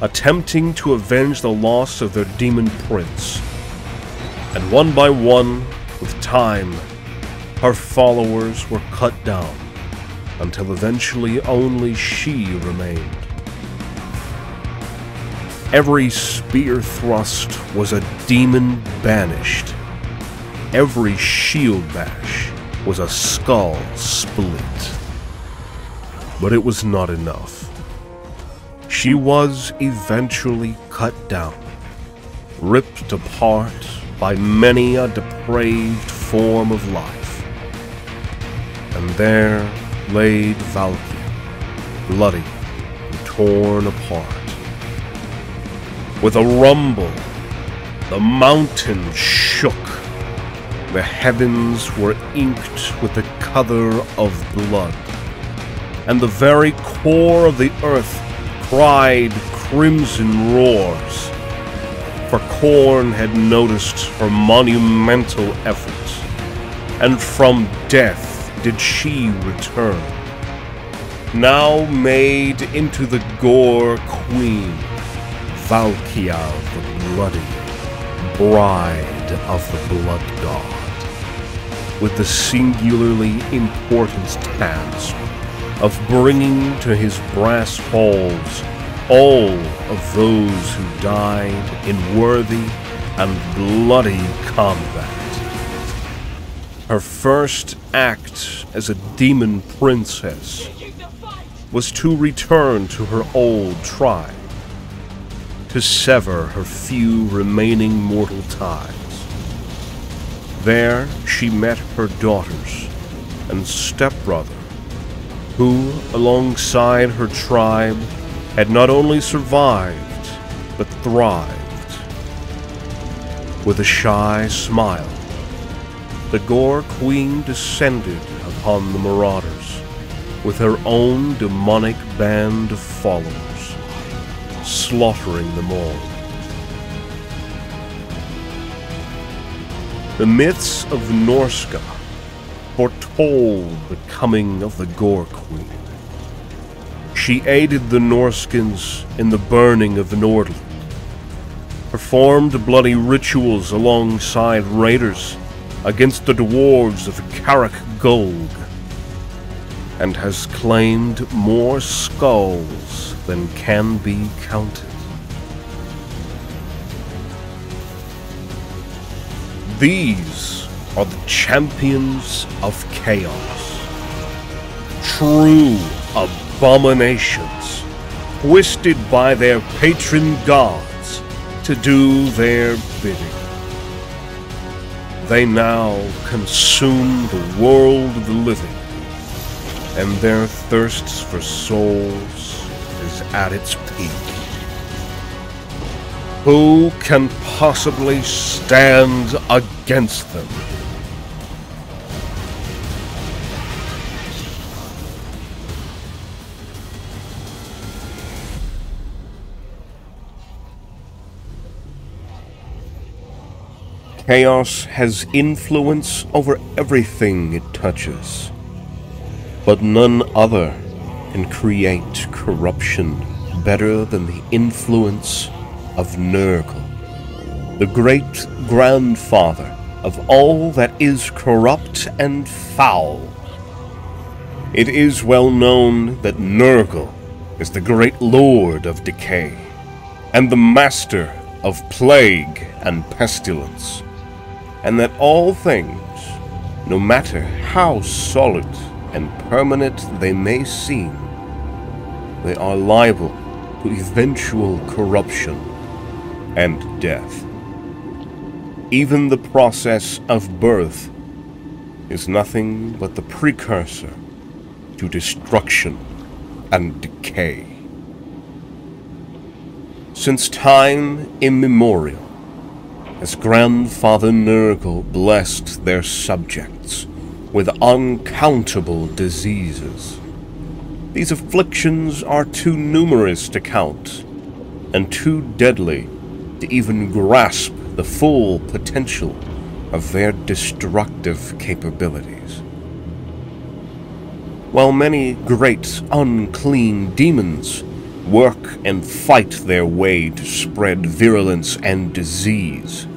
attempting to avenge the loss of their demon prince. And one by one, with time, her followers were cut down, until eventually only she remained. Every spear thrust was a demon banished. Every shield bash was a skull split. But it was not enough. She was eventually cut down, ripped apart by many a depraved form of life. And there laid Valkia, bloody and torn apart. With a rumble, the mountain shook. The heavens were inked with the color of blood and the very core of the earth cried crimson roars. For Khorne had noticed her monumental efforts, and from death did she return. Now made into the Gore Queen, Valkia the Bloody, bride of the Blood God. with the singularly important task of bringing to his brass halls all of those who died in worthy and bloody combat. Her first act as a demon princess was to return to her old tribe, to sever her few remaining mortal ties. There she met her daughters and stepbrother, who, alongside her tribe, had not only survived, but thrived. With a shy smile, the Gore Queen descended upon the marauders with her own demonic band of followers, slaughtering them all. The myths of Norsca foretold the coming of the Gore Queen. She aided the Norskins in the burning of Nordland, performed bloody rituals alongside raiders against the dwarves of Karak Golg, and has claimed more skulls than can be counted. These are the champions of chaos. True abominations, twisted by their patron gods to do their bidding. They now consume the world of the living, and their thirsts for souls is at its peak. Who can possibly stand against them? Chaos has influence over everything it touches. But none other can create corruption better than the influence of Nurgle, the great grandfather of all that is corrupt and foul. It is well known that Nurgle is the great lord of decay, and the master of plague and pestilence and that all things, no matter how solid and permanent they may seem, they are liable to eventual corruption and death. Even the process of birth is nothing but the precursor to destruction and decay. Since time immemorial, as Grandfather Nurgle blessed their subjects with uncountable diseases. These afflictions are too numerous to count, and too deadly to even grasp the full potential of their destructive capabilities. While many great unclean demons work and fight their way to spread virulence and disease,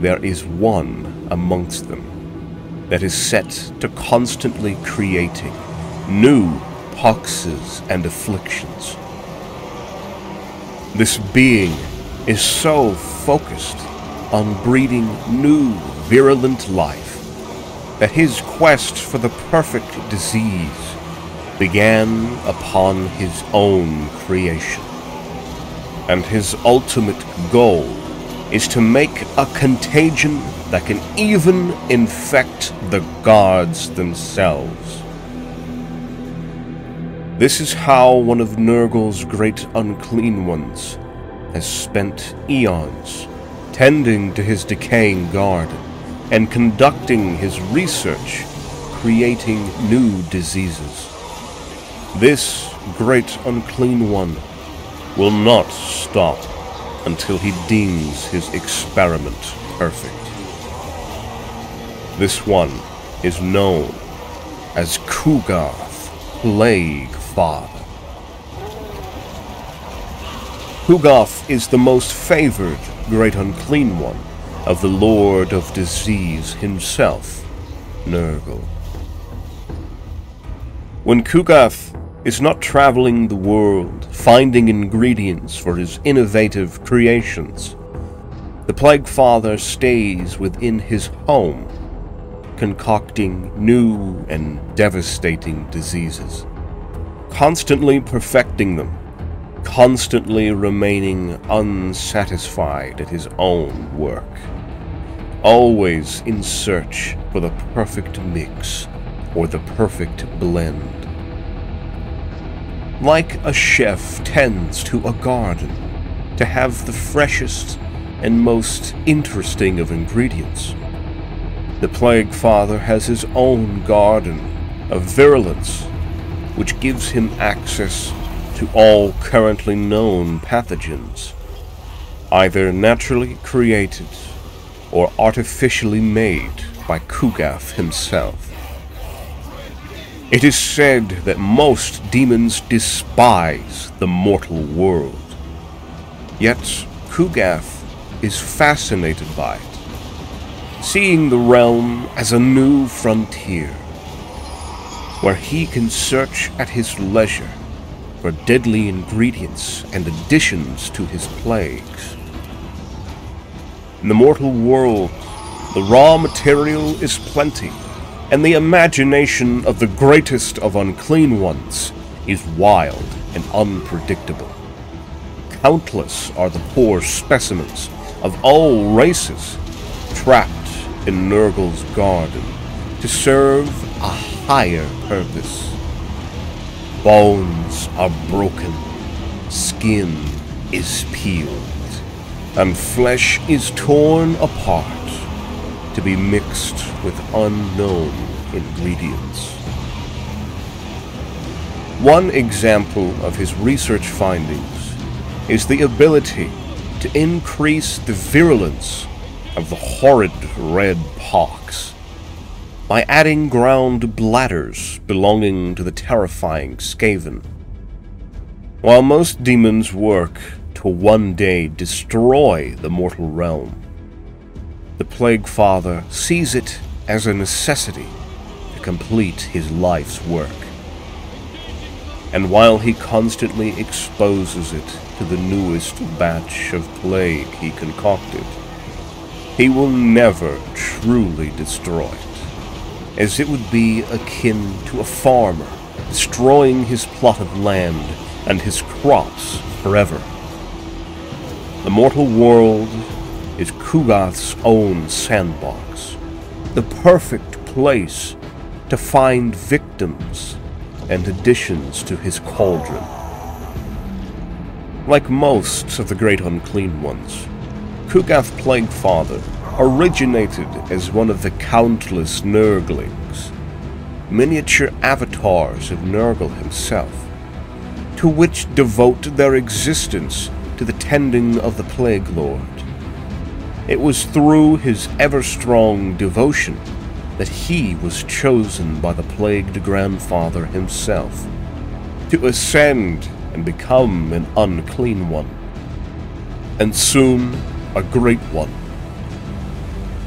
there is one amongst them that is set to constantly creating new poxes and afflictions. This being is so focused on breeding new virulent life that his quest for the perfect disease began upon his own creation. And his ultimate goal is to make a contagion that can even infect the gods themselves. This is how one of Nurgle's great unclean ones has spent eons tending to his decaying garden and conducting his research, creating new diseases. This great unclean one will not stop until he deems his experiment perfect. This one is known as Kugath, Plague Father. Kugath is the most favored great unclean one of the Lord of Disease himself, Nurgle. When Kugath is not traveling the world, finding ingredients for his innovative creations, the Plague Father stays within his home, concocting new and devastating diseases, constantly perfecting them, constantly remaining unsatisfied at his own work, always in search for the perfect mix or the perfect blend. Like a chef tends to a garden to have the freshest and most interesting of ingredients. The Plague Father has his own garden of virulence, which gives him access to all currently known pathogens, either naturally created or artificially made by Kugath himself. It is said that most demons despise the mortal world. Yet Kugath is fascinated by it, seeing the realm as a new frontier, where he can search at his leisure for deadly ingredients and additions to his plagues. In the mortal world, the raw material is plenty, and the imagination of the greatest of unclean ones is wild and unpredictable. Countless are the poor specimens of all races trapped in Nurgle's garden to serve a higher purpose. Bones are broken, skin is peeled, and flesh is torn apart to be mixed with unknown ingredients. One example of his research findings is the ability to increase the virulence of the horrid red pox by adding ground bladders belonging to the terrifying Skaven. While most demons work to one day destroy the mortal realm, the Plague Father sees it as a necessity to complete his life's work. And while he constantly exposes it to the newest batch of plague he concocted, he will never truly destroy it, as it would be akin to a farmer destroying his plot of land and his crops forever. The mortal world is Kugath's own sandbox, the perfect place to find victims and additions to his cauldron. Like most of the great unclean ones, Kugath Plaguefather originated as one of the countless Nurglings, miniature avatars of Nurgle himself, to which devote their existence to the tending of the Plague Lord. It was through his ever-strong devotion that he was chosen by the plagued grandfather himself to ascend and become an unclean one, and soon a great one.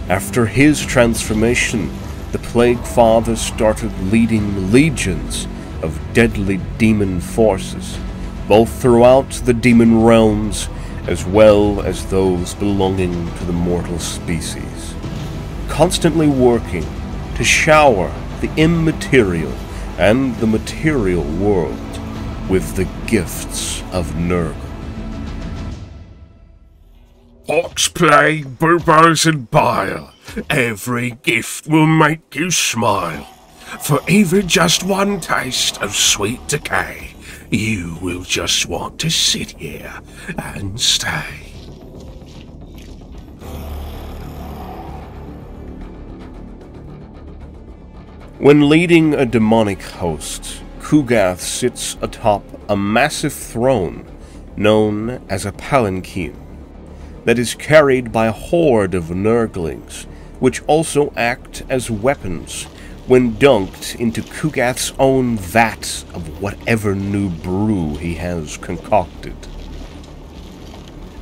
After his transformation, the Plague Father started leading legions of deadly demon forces, both throughout the demon realms as well as those belonging to the mortal species, constantly working to shower the immaterial and the material world with the gifts of Nurgle. Plague, buboes, and bile. Every gift will make you smile. For even just one taste of sweet decay, you will just want to sit here and stay. When leading a demonic host, Kugath sits atop a massive throne known as a palanquin that is carried by a horde of Nurglings, which also act as weapons when dunked into Kugath's own vat of whatever new brew he has concocted.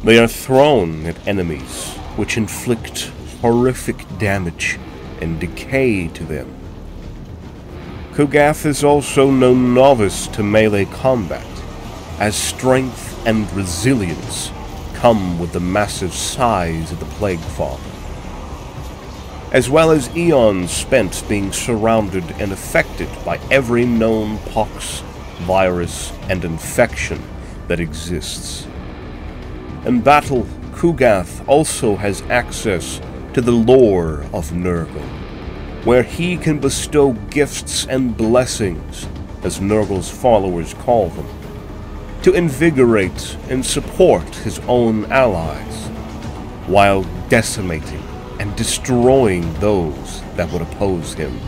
They are thrown at enemies, which inflict horrific damage and decay to them. Ku'gath is also no novice to melee combat, as strength and resilience come with the massive size of the Plague Father. As well as eons spent being surrounded and affected by every known pox, virus, and infection that exists. In battle, Ku'gath also has access to the lore of Nurgle, where he can bestow gifts and blessings, as Nurgle's followers call them, to invigorate and support his own allies, while decimating and destroying those that would oppose him.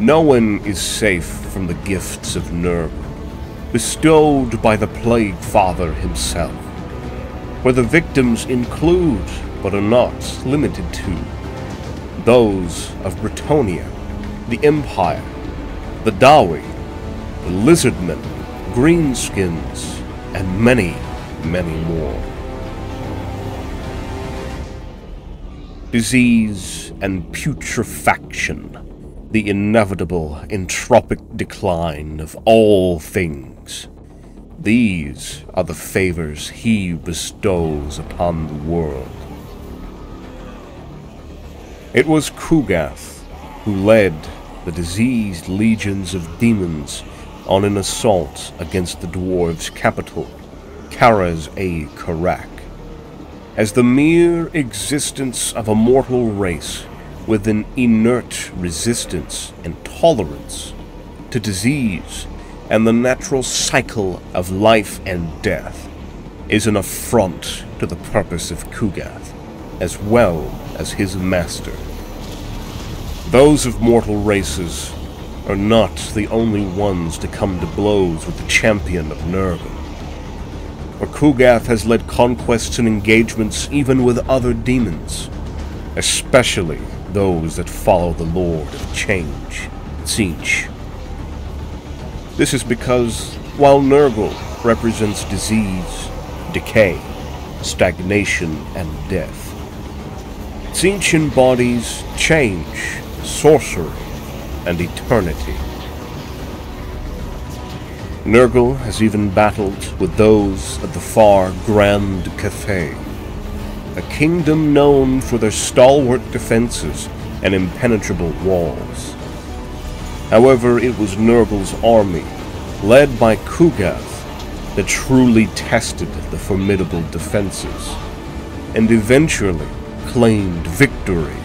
No one is safe from the gifts of Nurgle, bestowed by the Plague Father himself, where the victims include, but are not limited to, those of Bretonnia, the Empire, the Dawi, the Lizardmen, Greenskins, and many, many more. Disease and putrefaction, the inevitable entropic decline of all things. These are the favors he bestows upon the world. It was Ku'gath who led the diseased legions of demons on an assault against the dwarves' capital, Karaz-a-Karak. As the mere existence of a mortal race with an inert resistance and tolerance to disease and the natural cycle of life and death is an affront to the purpose of Ku'gath, as well as his master. Those of mortal races are not the only ones to come to blows with the champion of Nurgle. Or Ku'gath has led conquests and engagements even with other demons, especially those that follow the Lord of Change, Tzeentch. This is because while Nurgle represents disease, decay, stagnation, and death, Tzeentch embodies change, sorcery, and eternity. Nurgle has even battled with those of the far Grand Cathay, a kingdom known for their stalwart defenses and impenetrable walls. However, it was Nurgle's army, led by Ku'gath, that truly tested the formidable defenses, and eventually claimed victory.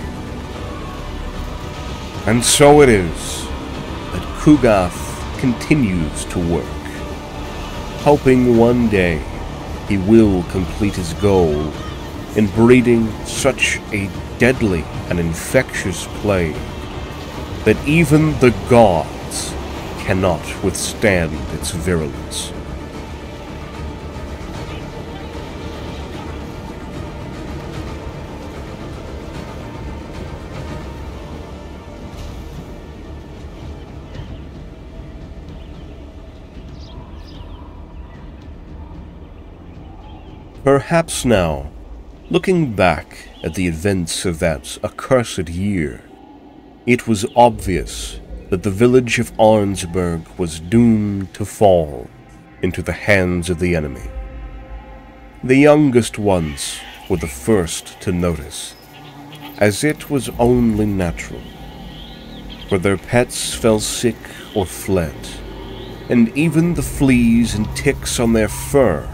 And so it is that Ku'gath continues to work, hoping one day he will complete his goal in breeding such a deadly and infectious plague that even the gods cannot withstand its virulence. Perhaps now, looking back at the events of that accursed year, it was obvious that the village of Arnsberg was doomed to fall into the hands of the enemy. The youngest ones were the first to notice, as it was only natural, for their pets fell sick or fled, and even the fleas and ticks on their fur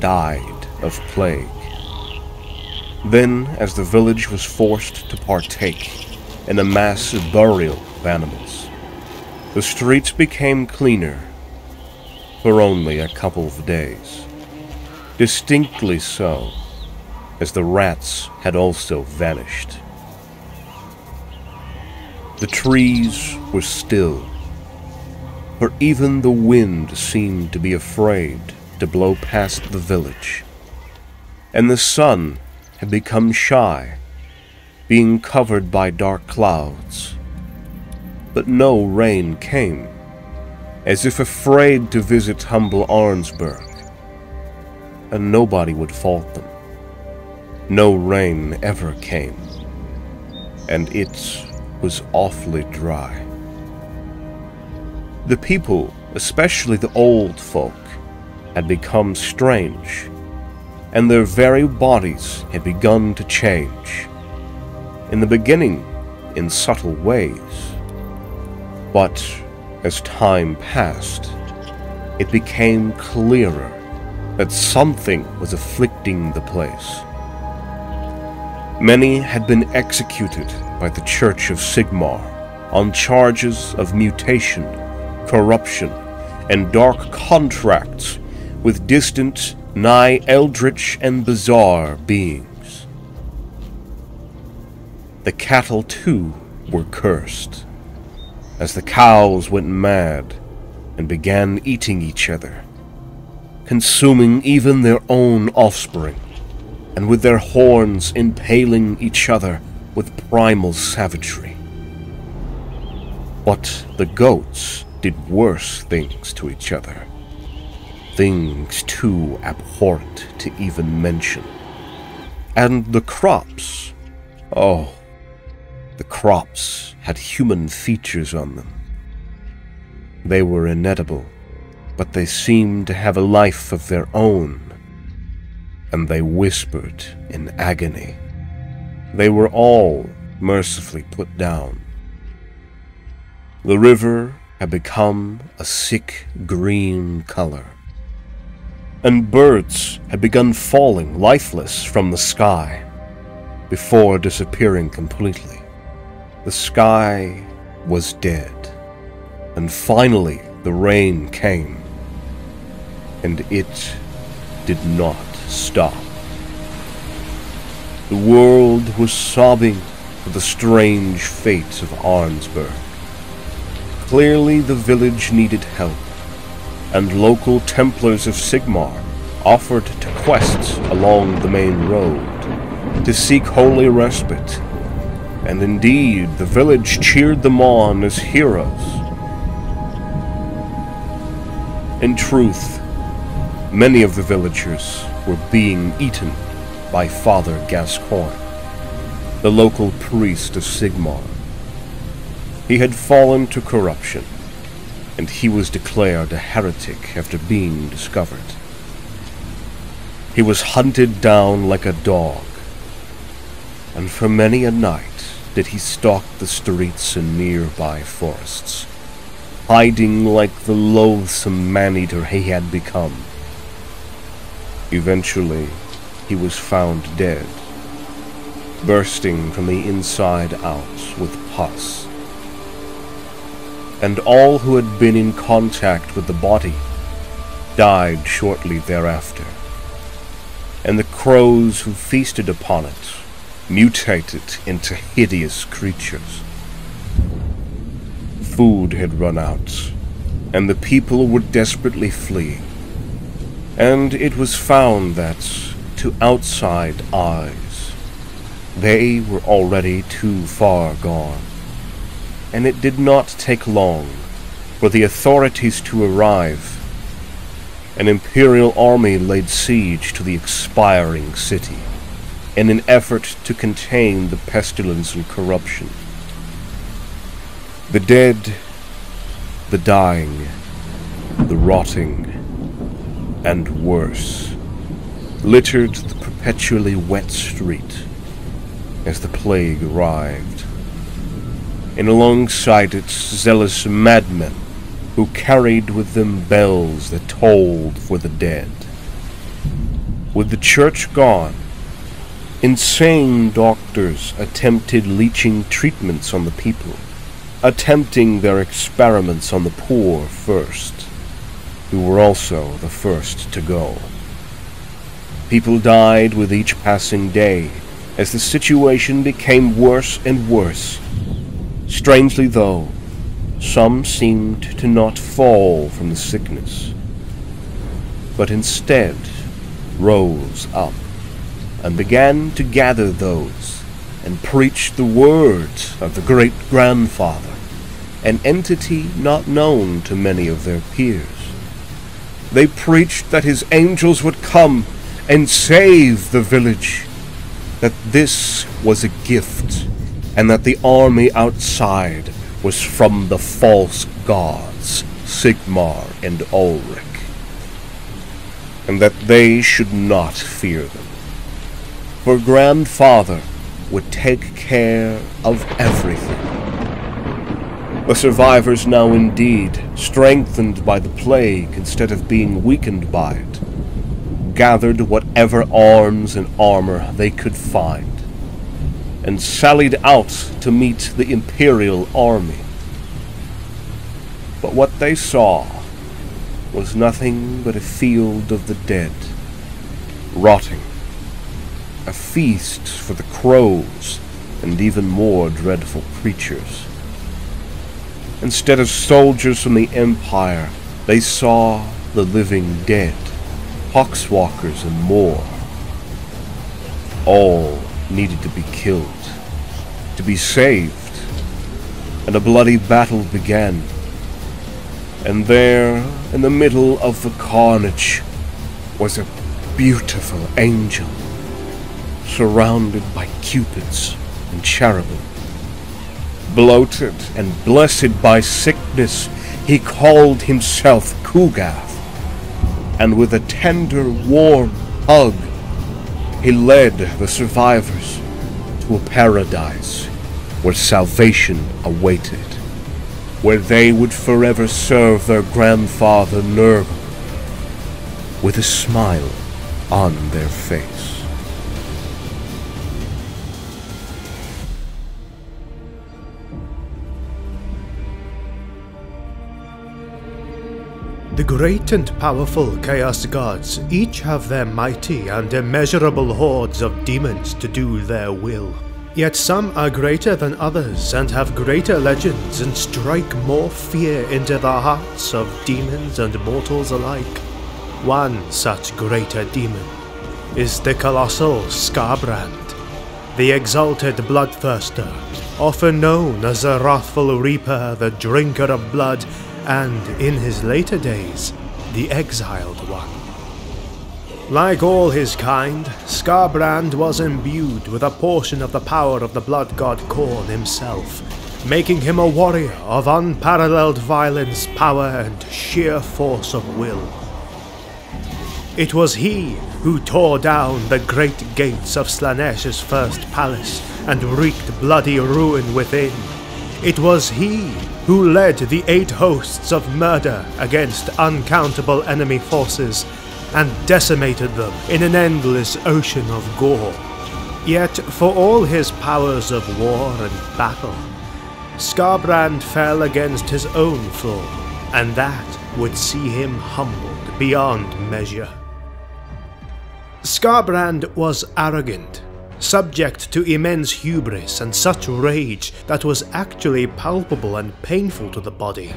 died of plague. Then, as the village was forced to partake in a mass burial of animals, the streets became cleaner for only a couple of days. Distinctly so, as the rats had also vanished. The trees were still, for even the wind seemed to be afraid to blow past the village and the sun had become shy, being covered by dark clouds. But no rain came, as if afraid to visit humble Arnsberg, and nobody would fault them. No rain ever came. and it was awfully dry. The people, especially the old folk, had become strange, and their very bodies had begun to change. In the beginning, in subtle ways. But as time passed, it became clearer that something was afflicting the place. Many had been executed by the Church of Sigmar on charges of mutation, corruption, and dark contracts with distant, nigh eldritch and bizarre beings. The cattle, too, were cursed, as the cows went mad and began eating each other, consuming even their own offspring, and with their horns impaling each other with primal savagery. But the goats did worse things to each other, things too abhorrent to even mention. And the crops, oh, the crops had human features on them. They were inedible, but they seemed to have a life of their own, and they whispered in agony. They were all mercifully put down. The river had become a sick green color, and birds had begun falling lifeless from the sky before disappearing completely. The sky was dead. And finally, the rain came. And it did not stop. The world was sobbing for the strange fate of Arnsberg. Clearly, the village needed help, and local Templars of Sigmar offered to quest along the main road to seek holy respite and indeed the village cheered them on as heroes. In truth, many of the villagers were being eaten by Father Gascoigne, the local priest of Sigmar. He had fallen to corruption, and he was declared a heretic after being discovered. He was hunted down like a dog, and for many a night did he stalk the streets and nearby forests, hiding like the loathsome man-eater he had become. Eventually, he was found dead, bursting from the inside out with pus. And all who had been in contact with the body died shortly thereafter, and the crows who feasted upon it mutated into hideous creatures. Food had run out, and the people were desperately fleeing. And it was found that, to outside eyes, they were already too far gone. And it did not take long for the authorities to arrive. An imperial army laid siege to the expiring city in an effort to contain the pestilence and corruption. The dead, the dying, the rotting, and worse, littered the perpetually wet street as the plague arrived, and alongside it zealous madmen who carried with them bells that tolled for the dead. With the church gone, Insane doctors attempted leeching treatments on the people, attempting their experiments on the poor first, who were also the first to go. People died with each passing day as the situation became worse and worse. Strangely, though, some seemed to not fall from the sickness, but instead rose up and began to gather those and preach the words of the great grandfather, an entity not known to many of their peers. They preached that his angels would come and save the village, that this was a gift and that the army outside was from the false gods, Sigmar and Ulric, and that they should not fear them. For Grandfather would take care of everything. The survivors now indeed, strengthened by the plague instead of being weakened by it, gathered whatever arms and armor they could find, and sallied out to meet the Imperial army. But what they saw was nothing but a field of the dead, rotting, a feast for the crows and even more dreadful creatures. Instead of soldiers from the Empire, they saw the living dead, hawkswalkers and more. All needed to be killed, to be saved, and a bloody battle began. And there, in the middle of the carnage, was a beautiful angel, surrounded by cupids and cherubim. Bloated and blessed by sickness, he called himself Kugath, and with a tender, warm hug, he led the survivors to a paradise where salvation awaited, where they would forever serve their grandfather Nurgle with a smile on their face. The great and powerful Chaos Gods each have their mighty and immeasurable hordes of demons to do their will. Yet some are greater than others and have greater legends and strike more fear into the hearts of demons and mortals alike. One such greater demon is the colossal Skarbrand, the exalted bloodthirster, often known as the wrathful reaper, the drinker of blood, and in his later days, the exiled one. Like all his kind, Skarbrand was imbued with a portion of the power of the blood god Khorne himself, making him a warrior of unparalleled violence, power, and sheer force of will. It was he who tore down the great gates of Slaanesh's first palace and wreaked bloody ruin within. It was he who led the eight hosts of murder against uncountable enemy forces and decimated them in an endless ocean of gore. Yet, for all his powers of war and battle, Skarbrand fell against his own flaw, and that would see him humbled beyond measure. Skarbrand was arrogant, subject to immense hubris and such rage that was actually palpable and painful to the body.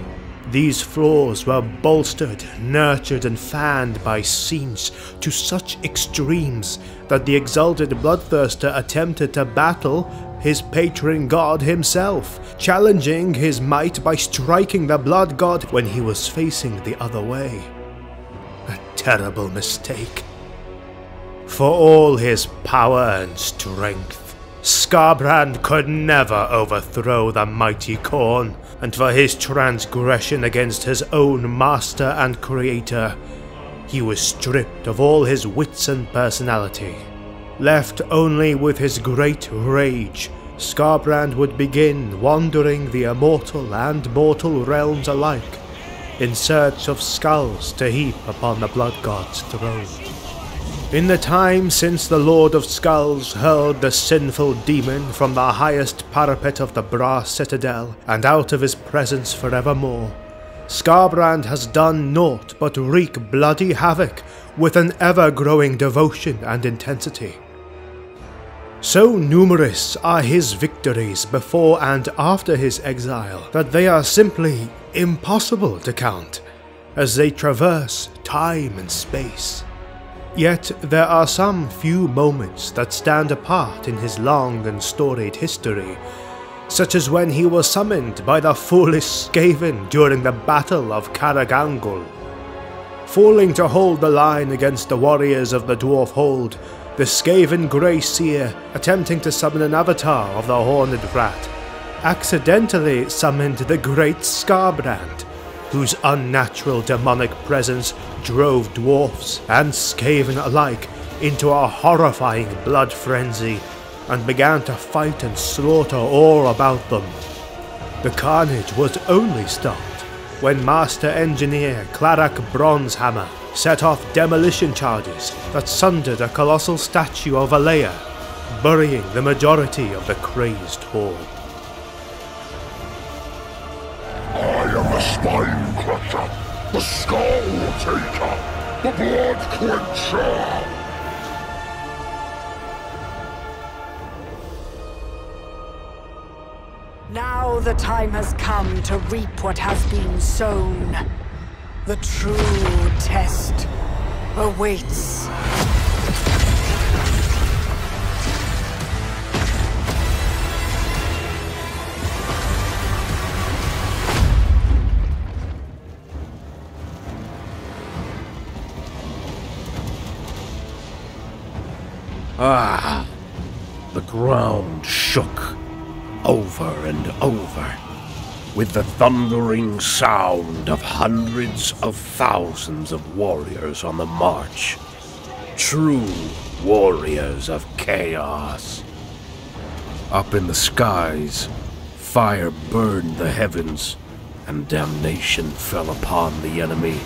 These flaws were bolstered, nurtured, and fanned by Tzeentch to such extremes that the exalted bloodthirster attempted to battle his patron god himself, challenging his might by striking the blood god when he was facing the other way. A terrible mistake. For all his power and strength, Skarbrand could never overthrow the mighty Khorne, and for his transgression against his own master and creator, he was stripped of all his wits and personality. Left only with his great rage, Skarbrand would begin wandering the immortal and mortal realms alike, in search of skulls to heap upon the Blood God's throne. In the time since the Lord of Skulls hurled the sinful demon from the highest parapet of the brass citadel and out of his presence forevermore, Skarbrand has done naught but wreak bloody havoc with an ever growing devotion and intensity. So numerous are his victories before and after his exile that they are simply impossible to count as they traverse time and space. Yet there are some few moments that stand apart in his long and storied history, such as when he was summoned by the foolish Skaven during the Battle of Karagangul. Falling to hold the line against the warriors of the Dwarf Hold, the Skaven Grey Seer, attempting to summon an avatar of the Horned Rat, accidentally summoned the Great Skarbrand, whose unnatural demonic presence drove dwarfs and Skaven alike into a horrifying blood frenzy and began to fight and slaughter all about them. The carnage was only stopped when Master Engineer Clarak Bronzehammer set off demolition charges that sundered a colossal statue of Alea, burying the majority of the crazed horde. The Spine Crusher, the Skull Taker, the Blood Quencher. Now the time has come to reap what has been sown. The true test awaits. Ah, the ground shook over and over with the thundering sound of hundreds of thousands of warriors on the march. True warriors of chaos. Up in the skies, fire burned the heavens, and damnation fell upon the enemy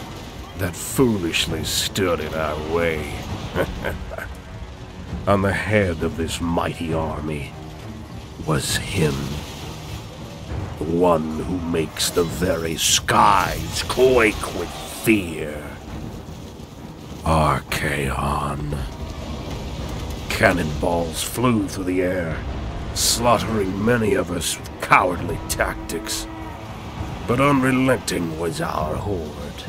that foolishly stood in our way. on the head of this mighty army was him. The one who makes the very skies quake with fear. Archaon. Cannonballs flew through the air, slaughtering many of us with cowardly tactics. But unrelenting was our horde.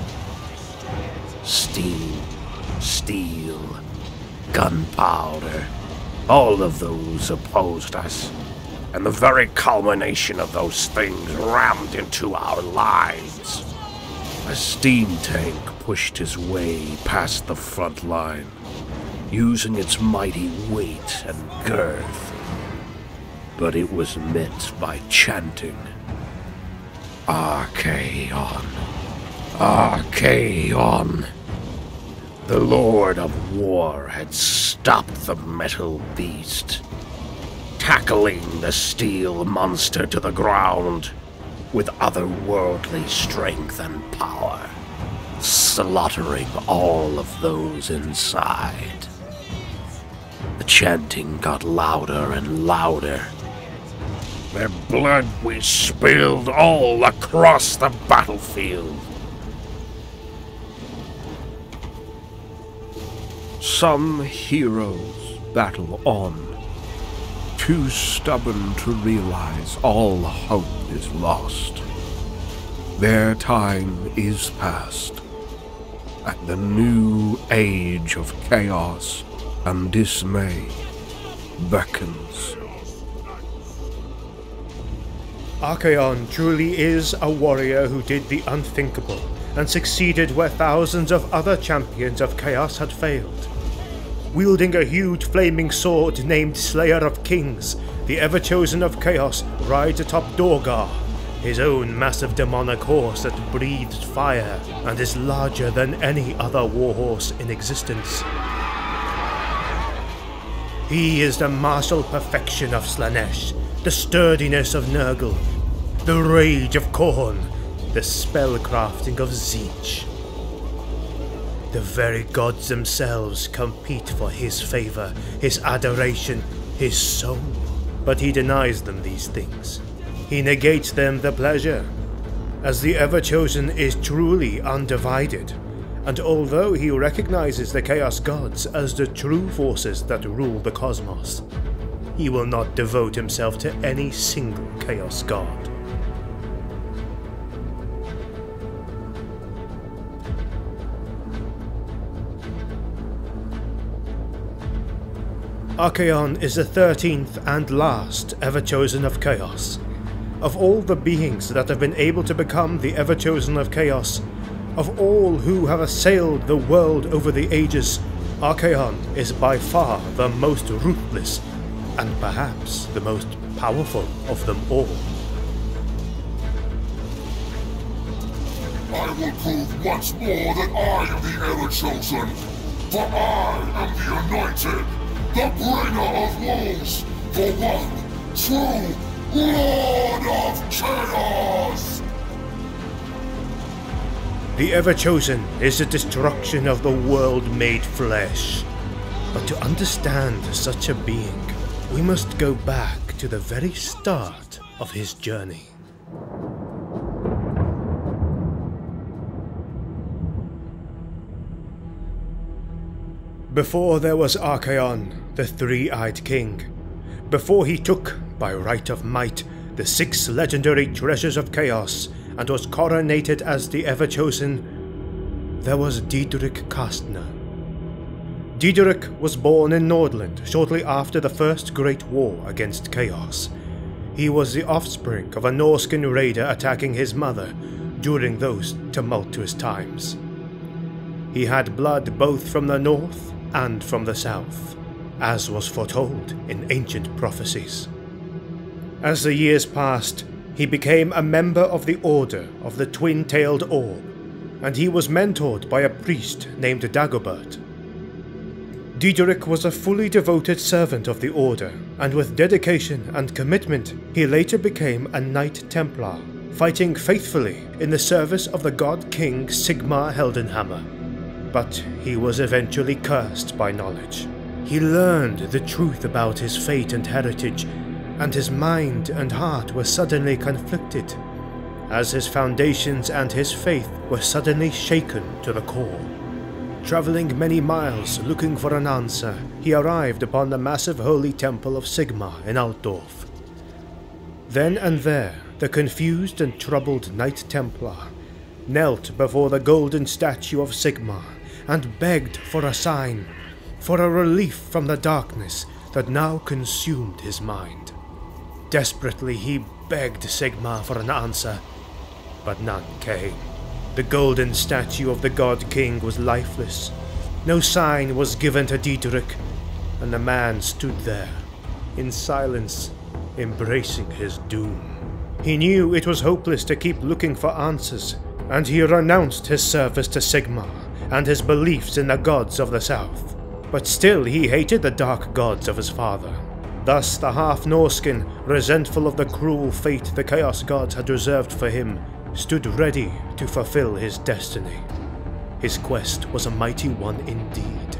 Steam, steel, gunpowder, all of those opposed us and the very culmination of those things rammed into our lives. A steam tank pushed his way past the front line, using its mighty weight and girth. But it was met by chanting, Archaon, Archaon. The Lord of War had stopped the metal beast tackling the steel monster to the ground with otherworldly strength and power, slaughtering all of those inside. The chanting got louder and louder. Their blood we spilled all across the battlefield. Some heroes battle on too stubborn to realize all hope is lost. Their time is past, and the new age of chaos and dismay beckons. Archaon truly is a warrior who did the unthinkable and succeeded where thousands of other champions of chaos had failed. Wielding a huge flaming sword named Slayer of Kings, the ever chosen of Chaos rides atop Dorghar, his own massive demonic horse that breathes fire and is larger than any other warhorse in existence. He is the martial perfection of Slaanesh, the sturdiness of Nurgle, the rage of Khorne, the spellcrafting of Tzeentch. The very gods themselves compete for his favor, his adoration, his soul. But he denies them these things. He negates them the pleasure. As the Ever Chosen is truly undivided, and although he recognizes the Chaos Gods as the true forces that rule the cosmos, he will not devote himself to any single Chaos God. Archaon is the thirteenth and last ever chosen of Chaos. Of all the beings that have been able to become the ever chosen of Chaos, Of all who have assailed the world over the ages, Archaon is by far the most ruthless and perhaps the most powerful of them all. I will prove once more that I am the ever-chosen. For I am the anointed, the bringer of woes, the one true Lord of Chaos! The Ever-Chosen is the destruction of the world made flesh. But to understand such a being, we must go back to the very start of his journey. Before there was Archaon, the three-eyed king. Before he took, by right of might, the six legendary treasures of chaos and was coronated as the Ever-Chosen, there was Diedrich Kastner. Diedrich was born in Nordland shortly after the First Great War against Chaos. He was the offspring of a Norscan raider attacking his mother during those tumultuous times. He had blood both from the north and from the south, as was foretold in ancient prophecies. As the years passed, he became a member of the Order of the Twin Tailed Orb, and he was mentored by a priest named Dagobert. Diedrich was a fully devoted servant of the Order, and with dedication and commitment, he later became a Knight Templar, fighting faithfully in the service of the God King Sigmar Heldenhammer. But he was eventually cursed by knowledge. He learned the truth about his fate and heritage, and his mind and heart were suddenly conflicted, as his foundations and his faith were suddenly shaken to the core. Traveling many miles looking for an answer, he arrived upon the massive holy temple of Sigmar in Altdorf. Then and there, the confused and troubled Knight Templar knelt before the golden statue of Sigmar and begged for a sign, for a relief from the darkness that now consumed his mind. Desperately he begged Sigmar for an answer, but none came. The golden statue of the God King was lifeless. No sign was given to Diedrich, and the man stood there, in silence, embracing his doom. He knew it was hopeless to keep looking for answers, and he renounced his service to Sigmar and his beliefs in the gods of the south. But still he hated the dark gods of his father. Thus the half Norscan, resentful of the cruel fate the Chaos gods had reserved for him, stood ready to fulfill his destiny. His quest was a mighty one indeed,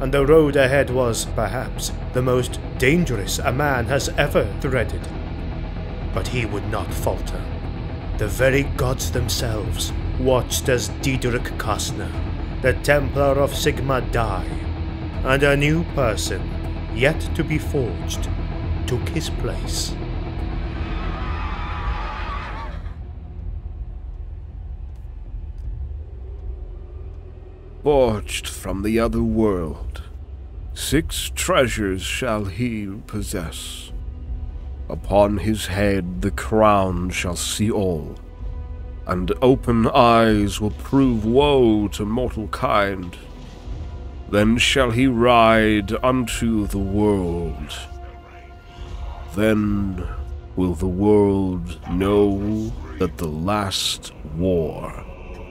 and the road ahead was, perhaps, the most dangerous a man has ever threaded. But he would not falter. The very gods themselves watched as Diedrich Kastner, the Templar of Sigmar, die, and a new person, yet to be forged, took his place. Forged from the other world, six treasures shall he possess. Upon his head the crown shall see all, and open eyes will prove woe to mortal kind. Then shall he ride unto the world. Then will the world know that the last war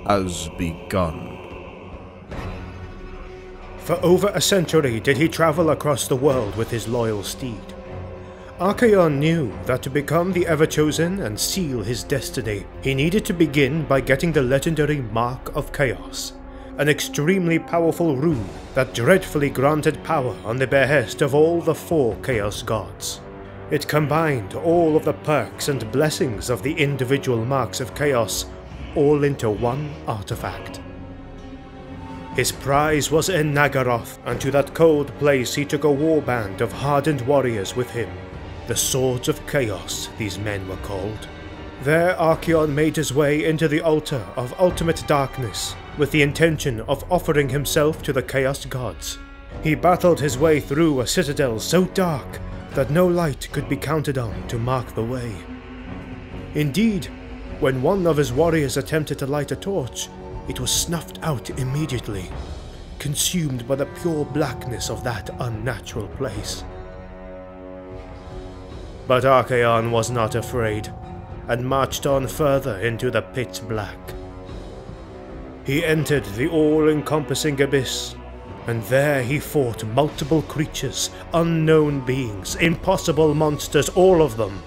has begun. For over a century did he travel across the world with his loyal steed. Archaon knew that to become the Ever-Chosen and seal his destiny, he needed to begin by getting the legendary Mark of Chaos, an extremely powerful rune that dreadfully granted power on the behest of all the four Chaos gods. It combined all of the perks and blessings of the individual marks of Chaos all into one artifact. His prize was in Naggaroth, and to that cold place he took a warband of hardened warriors with him. The Swords of Chaos, these men were called. There Archaon made his way into the altar of ultimate darkness, with the intention of offering himself to the Chaos gods. He battled his way through a citadel so dark that no light could be counted on to mark the way. Indeed, when one of his warriors attempted to light a torch, it was snuffed out immediately, consumed by the pure blackness of that unnatural place. But Archaon was not afraid, and marched on further into the pitch black. He entered the all-encompassing abyss, and there he fought multiple creatures, unknown beings, impossible monsters, all of them.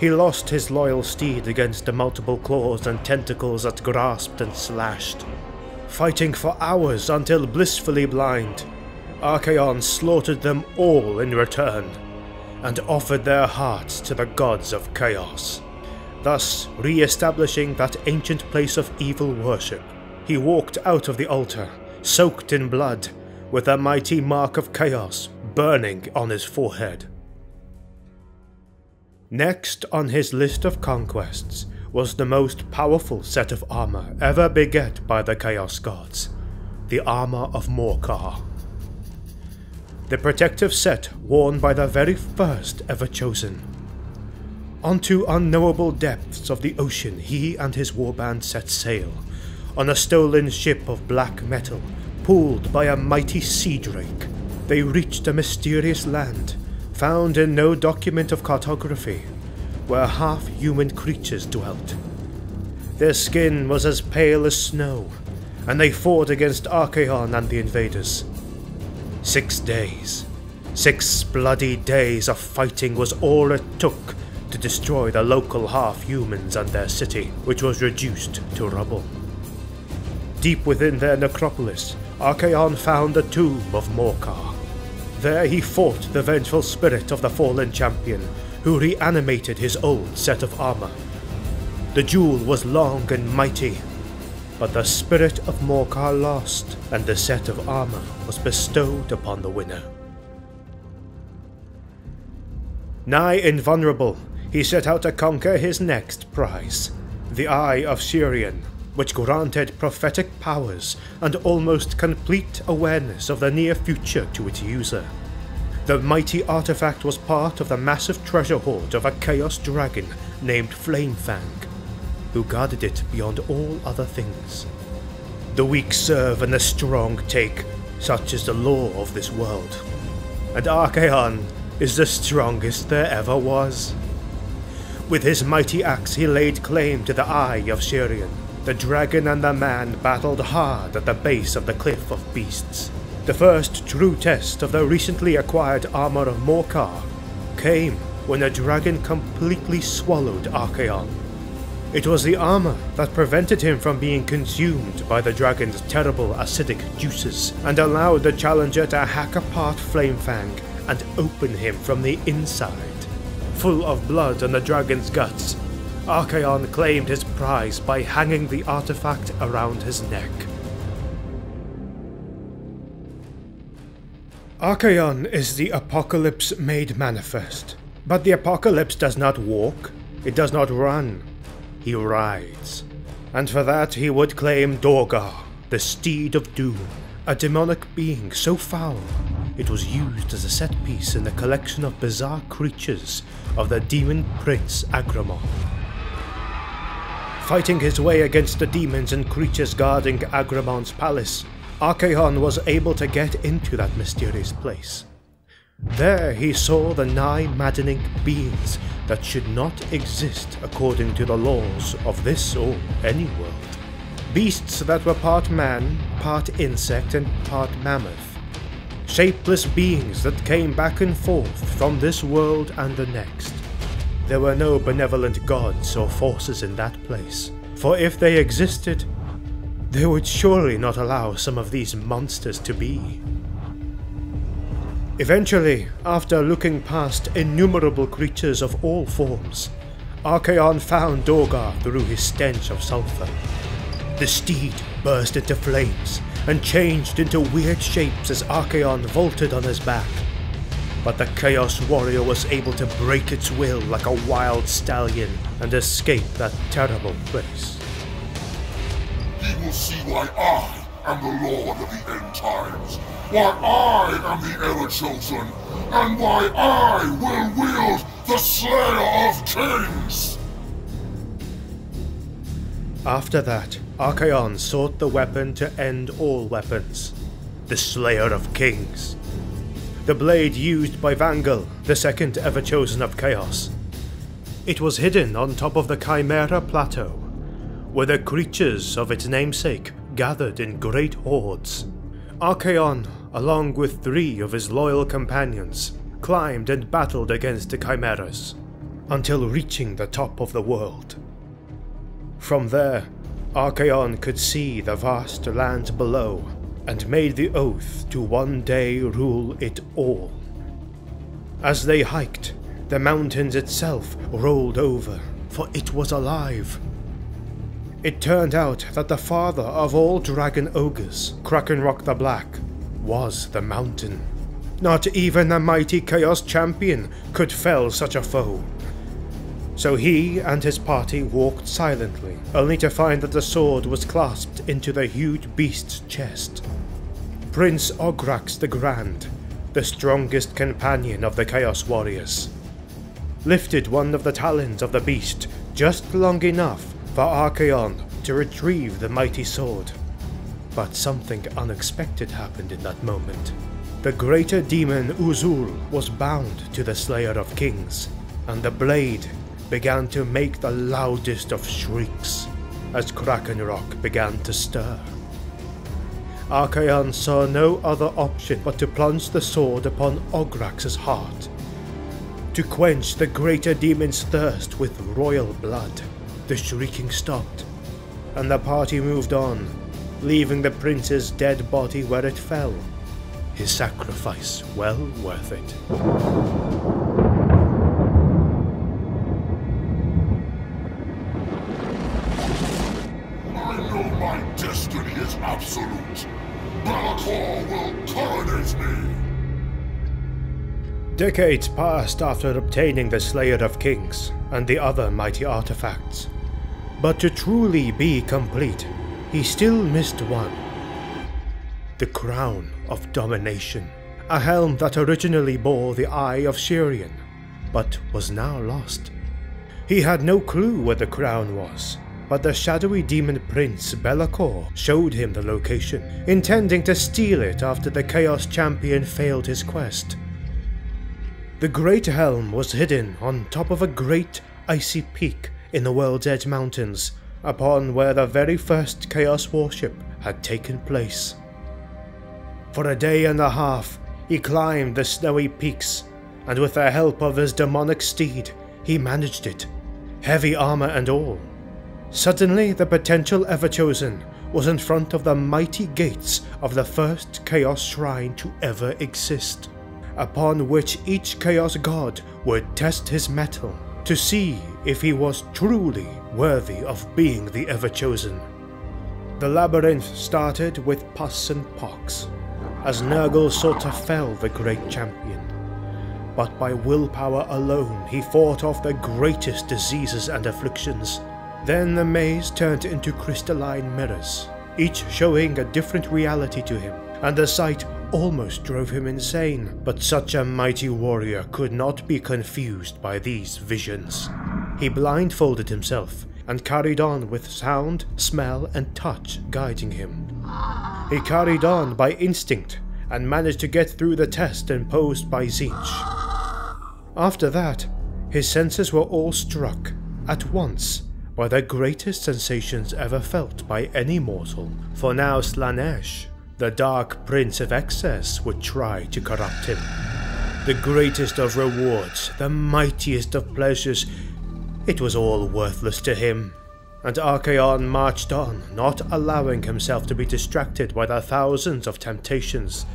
He lost his loyal steed against the multiple claws and tentacles that grasped and slashed. Fighting for hours until blissfully blind, Archaon slaughtered them all in return, and offered their hearts to the gods of chaos, thus re-establishing that ancient place of evil worship. He walked out of the altar, soaked in blood, with a mighty mark of chaos burning on his forehead. Next on his list of conquests was the most powerful set of armor ever beget by the Chaos Gods, the Armor of Morkar. The protective set worn by the very first ever chosen. Onto unknowable depths of the ocean he and his warband set sail, on a stolen ship of black metal, pulled by a mighty sea drake. They reached a mysterious land, found in no document of cartography, where half-human creatures dwelt. Their skin was as pale as snow, and they fought against Archaon and the invaders. Six days, six bloody days of fighting was all it took to destroy the local half-humans and their city, which was reduced to rubble. Deep within their necropolis, Archaon found the tomb of Morkar. There he fought the vengeful spirit of the fallen champion, who reanimated his old set of armor. The duel was long and mighty, but the spirit of Morkar lost, and the set of armor was bestowed upon the winner. Nigh invulnerable, he set out to conquer his next prize, the Eye of Sheerian, which granted prophetic powers and almost complete awareness of the near future to its user. The mighty artifact was part of the massive treasure hoard of a chaos dragon named Flamefang, who guarded it beyond all other things. The weak serve and the strong take, such is the law of this world. And Archaon is the strongest there ever was. With his mighty axe he laid claim to the Eye of Sheerian, the dragon and the man battled hard at the base of the Cliff of Beasts. The first true test of the recently acquired armor of Morkar came when the dragon completely swallowed Archaon. It was the armor that prevented him from being consumed by the dragon's terrible acidic juices and allowed the challenger to hack apart Flamefang and open him from the inside. Full of blood and the dragon's guts, Archaon claimed his prize by hanging the artifact around his neck. Archaon is the apocalypse made manifest. But the apocalypse does not walk, it does not run, he rides. And for that he would claim Dorghar, the steed of doom, a demonic being so foul it was used as a set piece in the collection of bizarre creatures of the demon prince Agramon. Fighting his way against the demons and creatures guarding Agramon's palace, Archaon was able to get into that mysterious place. There he saw the nigh maddening beings that should not exist according to the laws of this or any world. Beasts that were part man, part insect, and part mammoth. Shapeless beings that came back and forth from this world and the next. There were no benevolent gods or forces in that place, for if they existed, they would surely not allow some of these monsters to be. Eventually, after looking past innumerable creatures of all forms, Archaon found Dorghar through his stench of sulfur. The steed burst into flames and changed into weird shapes as Archaon vaulted on his back but the Chaos Warrior was able to break its will like a wild stallion and escape that terrible place. He will see why I am the Lord of the End Times, why I am the Ever Chosen, and why I will wield the Slayer of Kings! After that, Archaon sought the weapon to end all weapons the Slayer of Kings. The blade used by Vangel, the second ever chosen of Chaos. It was hidden on top of the Chimera Plateau, where the creatures of its namesake gathered in great hordes. Archaon, along with three of his loyal companions, climbed and battled against the Chimeras, until reaching the top of the world. From there, Archaon could see the vast land below and made the oath to one day rule it all. As they hiked, the mountains itself rolled over, for it was alive. It turned out that the father of all dragon ogres, Krakanrok the Black, was the mountain. Not even the mighty Chaos champion could fell such a foe. So he and his party walked silently, only to find that the sword was clasped into the huge beast's chest. Prince Ograx the Grand, the strongest companion of the Chaos Warriors, lifted one of the talons of the beast just long enough for Archaon to retrieve the mighty sword. But something unexpected happened in that moment. The greater demon U'zuhl was bound to the Slayer of Kings, and the blade began to make the loudest of shrieks as Krakanrok began to stir. Archaon saw no other option but to plunge the sword upon Ograx's heart, to quench the greater demon's thirst with royal blood. The shrieking stopped, and the party moved on, leaving the prince's dead body where it fell. His sacrifice well worth it. I know my destiny is absolute. Be'lakor will coronate me. Decades passed after obtaining the Slayer of Kings and the other mighty artifacts. But to truly be complete, he still missed one. The Crown of Domination. A helm that originally bore the Eye of Sheerian, but was now lost. He had no clue where the crown was, but the shadowy demon prince Be'lakor showed him the location, intending to steal it after the Chaos Champion failed his quest. The Great Helm was hidden on top of a great icy peak in the World's Edge Mountains, upon where the very first Chaos worship had taken place. For a day and a half, he climbed the snowy peaks, and with the help of his demonic steed, he managed it, heavy armor and all. Suddenly, the potential Everchosen was in front of the mighty gates of the first Chaos Shrine to ever exist, upon which each Chaos God would test his mettle to see if he was truly worthy of being the ever chosen. The labyrinth started with pus and pox, as Nurgle sought to fell the great champion. But by willpower alone he fought off the greatest diseases and afflictions. Then the maze turned into crystalline mirrors, each showing a different reality to him, and the sight almost drove him insane. But such a mighty warrior could not be confused by these visions. He blindfolded himself and carried on with sound, smell, and touch guiding him. He carried on by instinct and managed to get through the test imposed by Tzeentch. After that, his senses were all struck at once by the greatest sensations ever felt by any mortal. For now Slaanesh, the dark prince of excess, would try to corrupt him. The greatest of rewards, the mightiest of pleasures, it was all worthless to him. And Archaon marched on, not allowing himself to be distracted by the thousands of temptations.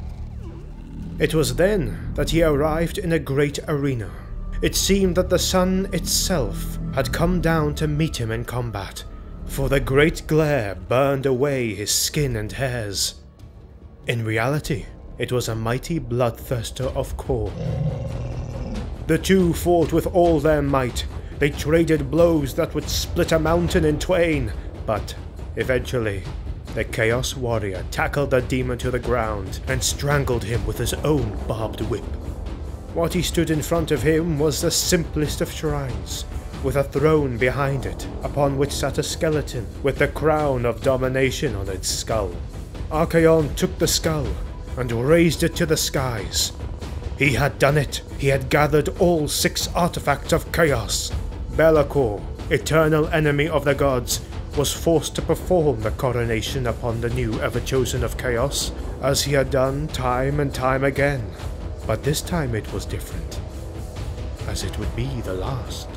It was then that he arrived in a great arena. It seemed that the sun itself had come down to meet him in combat, for the great glare burned away his skin and hairs. In reality, it was a mighty bloodthirster of Khorne. The two fought with all their might. They traded blows that would split a mountain in twain, but eventually, the Chaos Warrior tackled the demon to the ground and strangled him with his own barbed whip. What he stood in front of him was the simplest of shrines, with a throne behind it, upon which sat a skeleton with the crown of domination on its skull. Archaon took the skull and raised it to the skies. He had done it. He had gathered all six artifacts of chaos. Be'lakor, eternal enemy of the gods, was forced to perform the coronation upon the new ever-chosen of chaos, as he had done time and time again. But this time it was different, as it would be the last.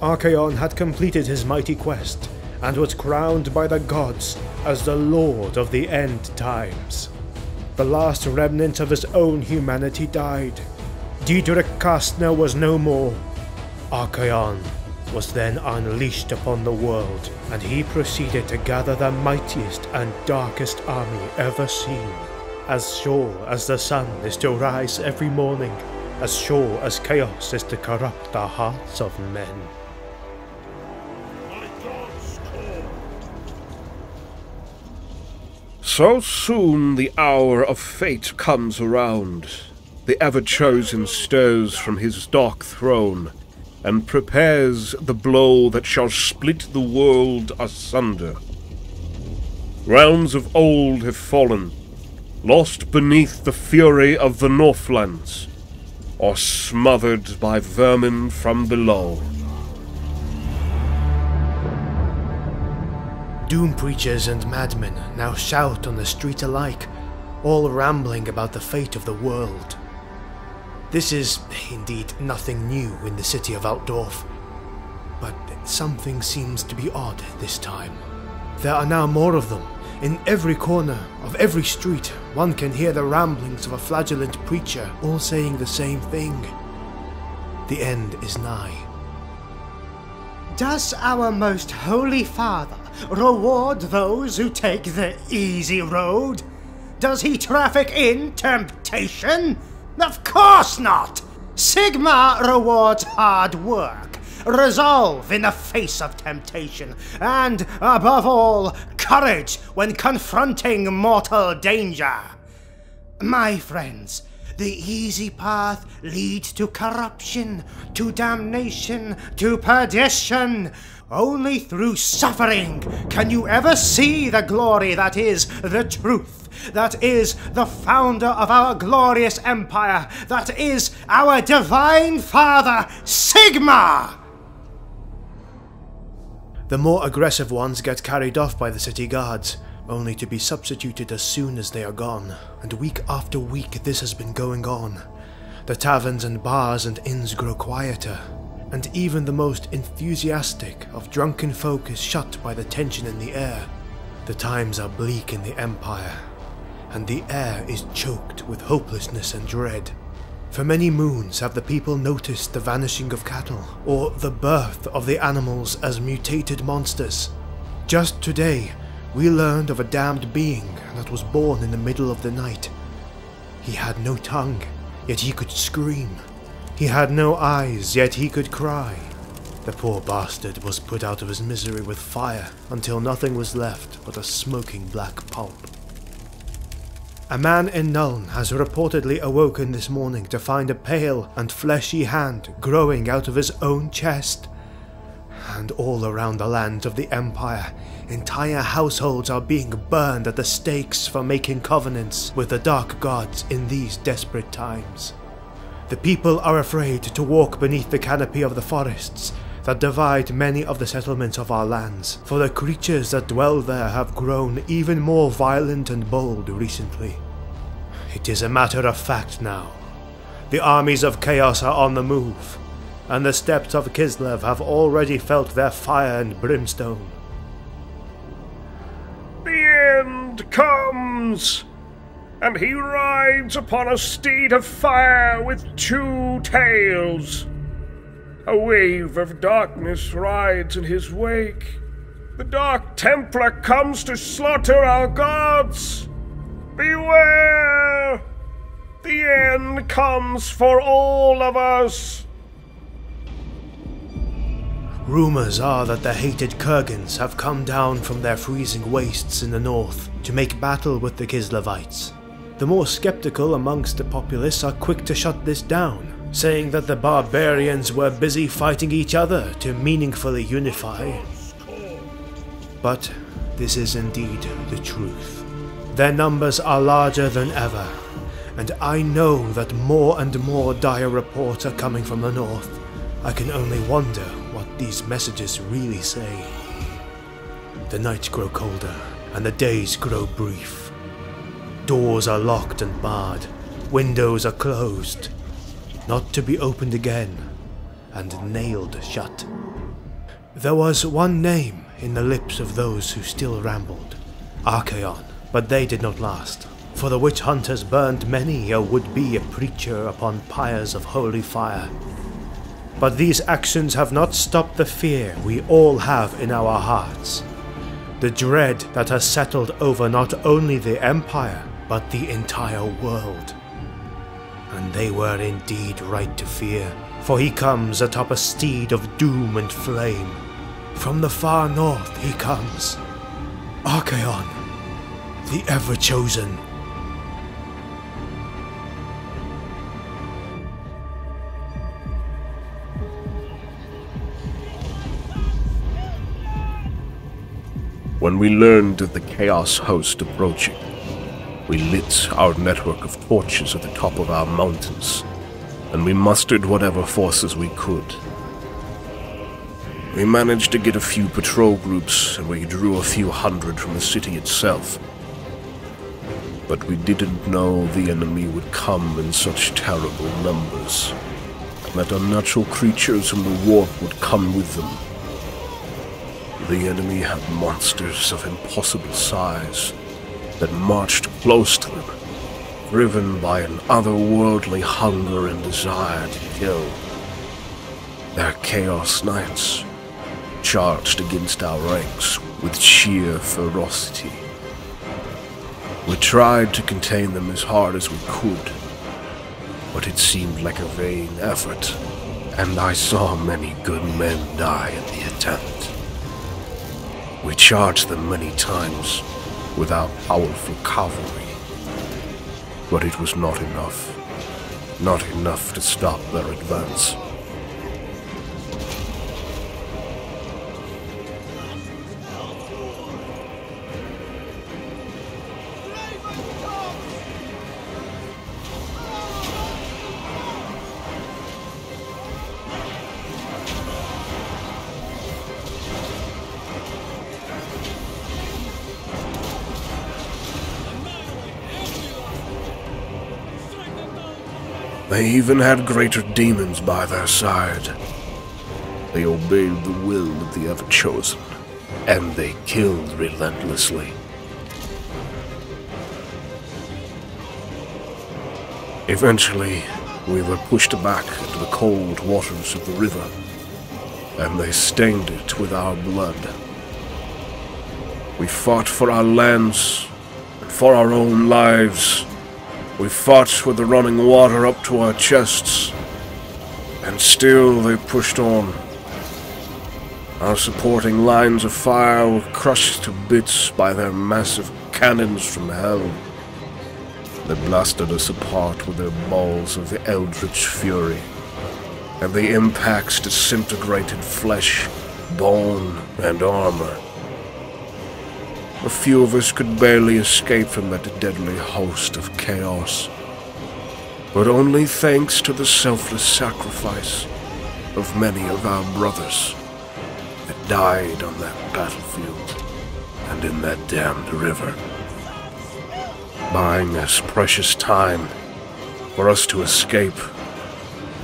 Archaon had completed his mighty quest, and was crowned by the gods as the Lord of the End Times. The last remnant of his own humanity died. Diedrich Kastner was no more. Archaon was then unleashed upon the world, and he proceeded to gather the mightiest and darkest army ever seen. As sure as the sun is to rise every morning, as sure as chaos is to corrupt the hearts of men. So soon the hour of fate comes around. The ever chosen stirs from his dark throne and prepares the blow that shall split the world asunder. Realms of old have fallen, lost beneath the fury of the Northlands, or smothered by vermin from below. Doom preachers and madmen now shout on the street alike, all rambling about the fate of the world. This is indeed nothing new in the city of Altdorf, but something seems to be odd this time. There are now more of them. In every corner of every street, one can hear the ramblings of a flagellant preacher, all saying the same thing. The end is nigh. Does our most holy father reward those who take the easy road? Does he traffic in temptation? Of course not! Sigmar rewards hard work, resolve in the face of temptation, and, above all, courage when confronting mortal danger. My friends, the easy path leads to corruption, to damnation, to perdition. Only through suffering can you ever see the glory that is the truth, that is the founder of our glorious empire, that is our divine father, Sigmar! The more aggressive ones get carried off by the city guards, only to be substituted as soon as they are gone. And week after week this has been going on. The taverns and bars and inns grow quieter, and even the most enthusiastic of drunken folk is shut by the tension in the air. The times are bleak in the Empire, and the air is choked with hopelessness and dread. For many moons have the people noticed the vanishing of cattle, or the birth of the animals as mutated monsters. Just today, we learned of a damned being that was born in the middle of the night. He had no tongue, yet he could scream. He had no eyes, yet he could cry. The poor bastard was put out of his misery with fire until nothing was left but a smoking black pulp. A man in Nuln has reportedly awoken this morning to find a pale and fleshy hand growing out of his own chest. And all around the lands of the Empire, entire households are being burned at the stakes for making covenants with the dark gods in these desperate times. The people are afraid to walk beneath the canopy of the forests that divide many of the settlements of our lands, for the creatures that dwell there have grown even more violent and bold recently. It is a matter of fact now. The armies of chaos are on the move, and the steppes of Kislev have already felt their fire and brimstone. The end comes, and he rides upon a steed of fire with two tails. A wave of darkness rides in his wake. The Dark Templar comes to slaughter our gods. Beware! The end comes for all of us. Rumors are that the hated Kurgans have come down from their freezing wastes in the north to make battle with the Kislevites. The more skeptical amongst the populace are quick to shut this down, saying that the barbarians were busy fighting each other to meaningfully unify. But this is indeed the truth. Their numbers are larger than ever, and I know that more and more dire reports are coming from the north. I can only wonder what these messages really say. The nights grow colder, and the days grow brief. Doors are locked and barred, windows are closed, not to be opened again, and nailed shut. There was one name in the lips of those who still rambled Archaon, but they did not last. For the witch hunters burned many a would be a preacher upon pyres of holy fire. But these actions have not stopped the fear we all have in our hearts. The dread that has settled over not only the Empire, but the entire world. And they were indeed right to fear, for he comes atop a steed of doom and flame. From the far north he comes. Archaon, the ever chosen. When we learned of the Chaos host approaching, we lit our network of torches at the top of our mountains, and we mustered whatever forces we could. We managed to get a few patrol groups, and we drew a few hundred from the city itself. But we didn't know the enemy would come in such terrible numbers, and that unnatural creatures from the warp would come with them. The enemy had monsters of impossible size that marched close to them, driven by an otherworldly hunger and desire to kill. Their Chaos Knights charged against our ranks with sheer ferocity. We tried to contain them as hard as we could, but it seemed like a vain effort, and I saw many good men die in the attempt. We charged them many times with our powerful cavalry, but it was not enough. Not enough to stop their advance. Even had greater demons by their side. They obeyed the will of the Ever Chosen, and they killed relentlessly. Eventually, we were pushed back into the cold waters of the river, and they stained it with our blood. We fought for our lands and for our own lives. We fought with the running water up to our chests, and still they pushed on. Our supporting lines of fire were crushed to bits by their massive cannons from hell. They blasted us apart with their balls of the eldritch fury, and the impacts disintegrated flesh, bone, and armor. A few of us could barely escape from that deadly host of chaos, but only thanks to the selfless sacrifice of many of our brothers that died on that battlefield and in that damned river, buying us precious time for us to escape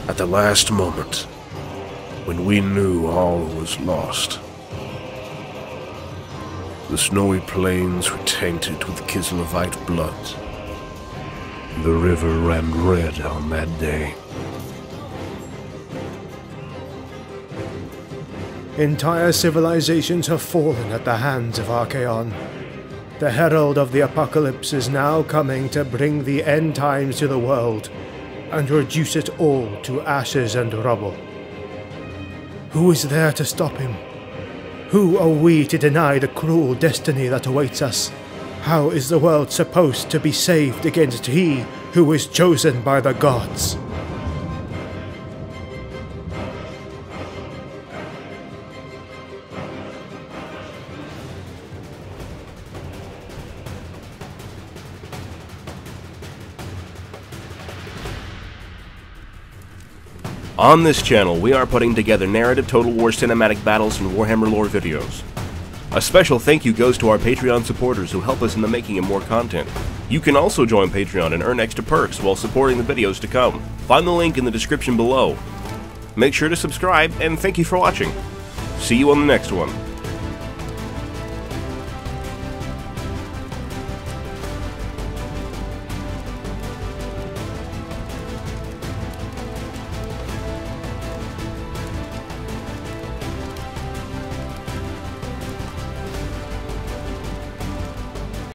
at the last moment when we knew all was lost. The snowy plains were tainted with Kislevite blood. The river ran red on that day. Entire civilizations have fallen at the hands of Archaon. The herald of the apocalypse is now coming to bring the end times to the world and reduce it all to ashes and rubble. Who is there to stop him? Who are we to deny the cruel destiny that awaits us? How is the world supposed to be saved against he who is chosen by the gods? On this channel, we are putting together narrative Total War cinematic battles and Warhammer lore videos. A special thank you goes to our Patreon supporters who help us in the making of more content. You can also join Patreon and earn extra perks while supporting the videos to come. Find the link in the description below. Make sure to subscribe, and thank you for watching. See you on the next one.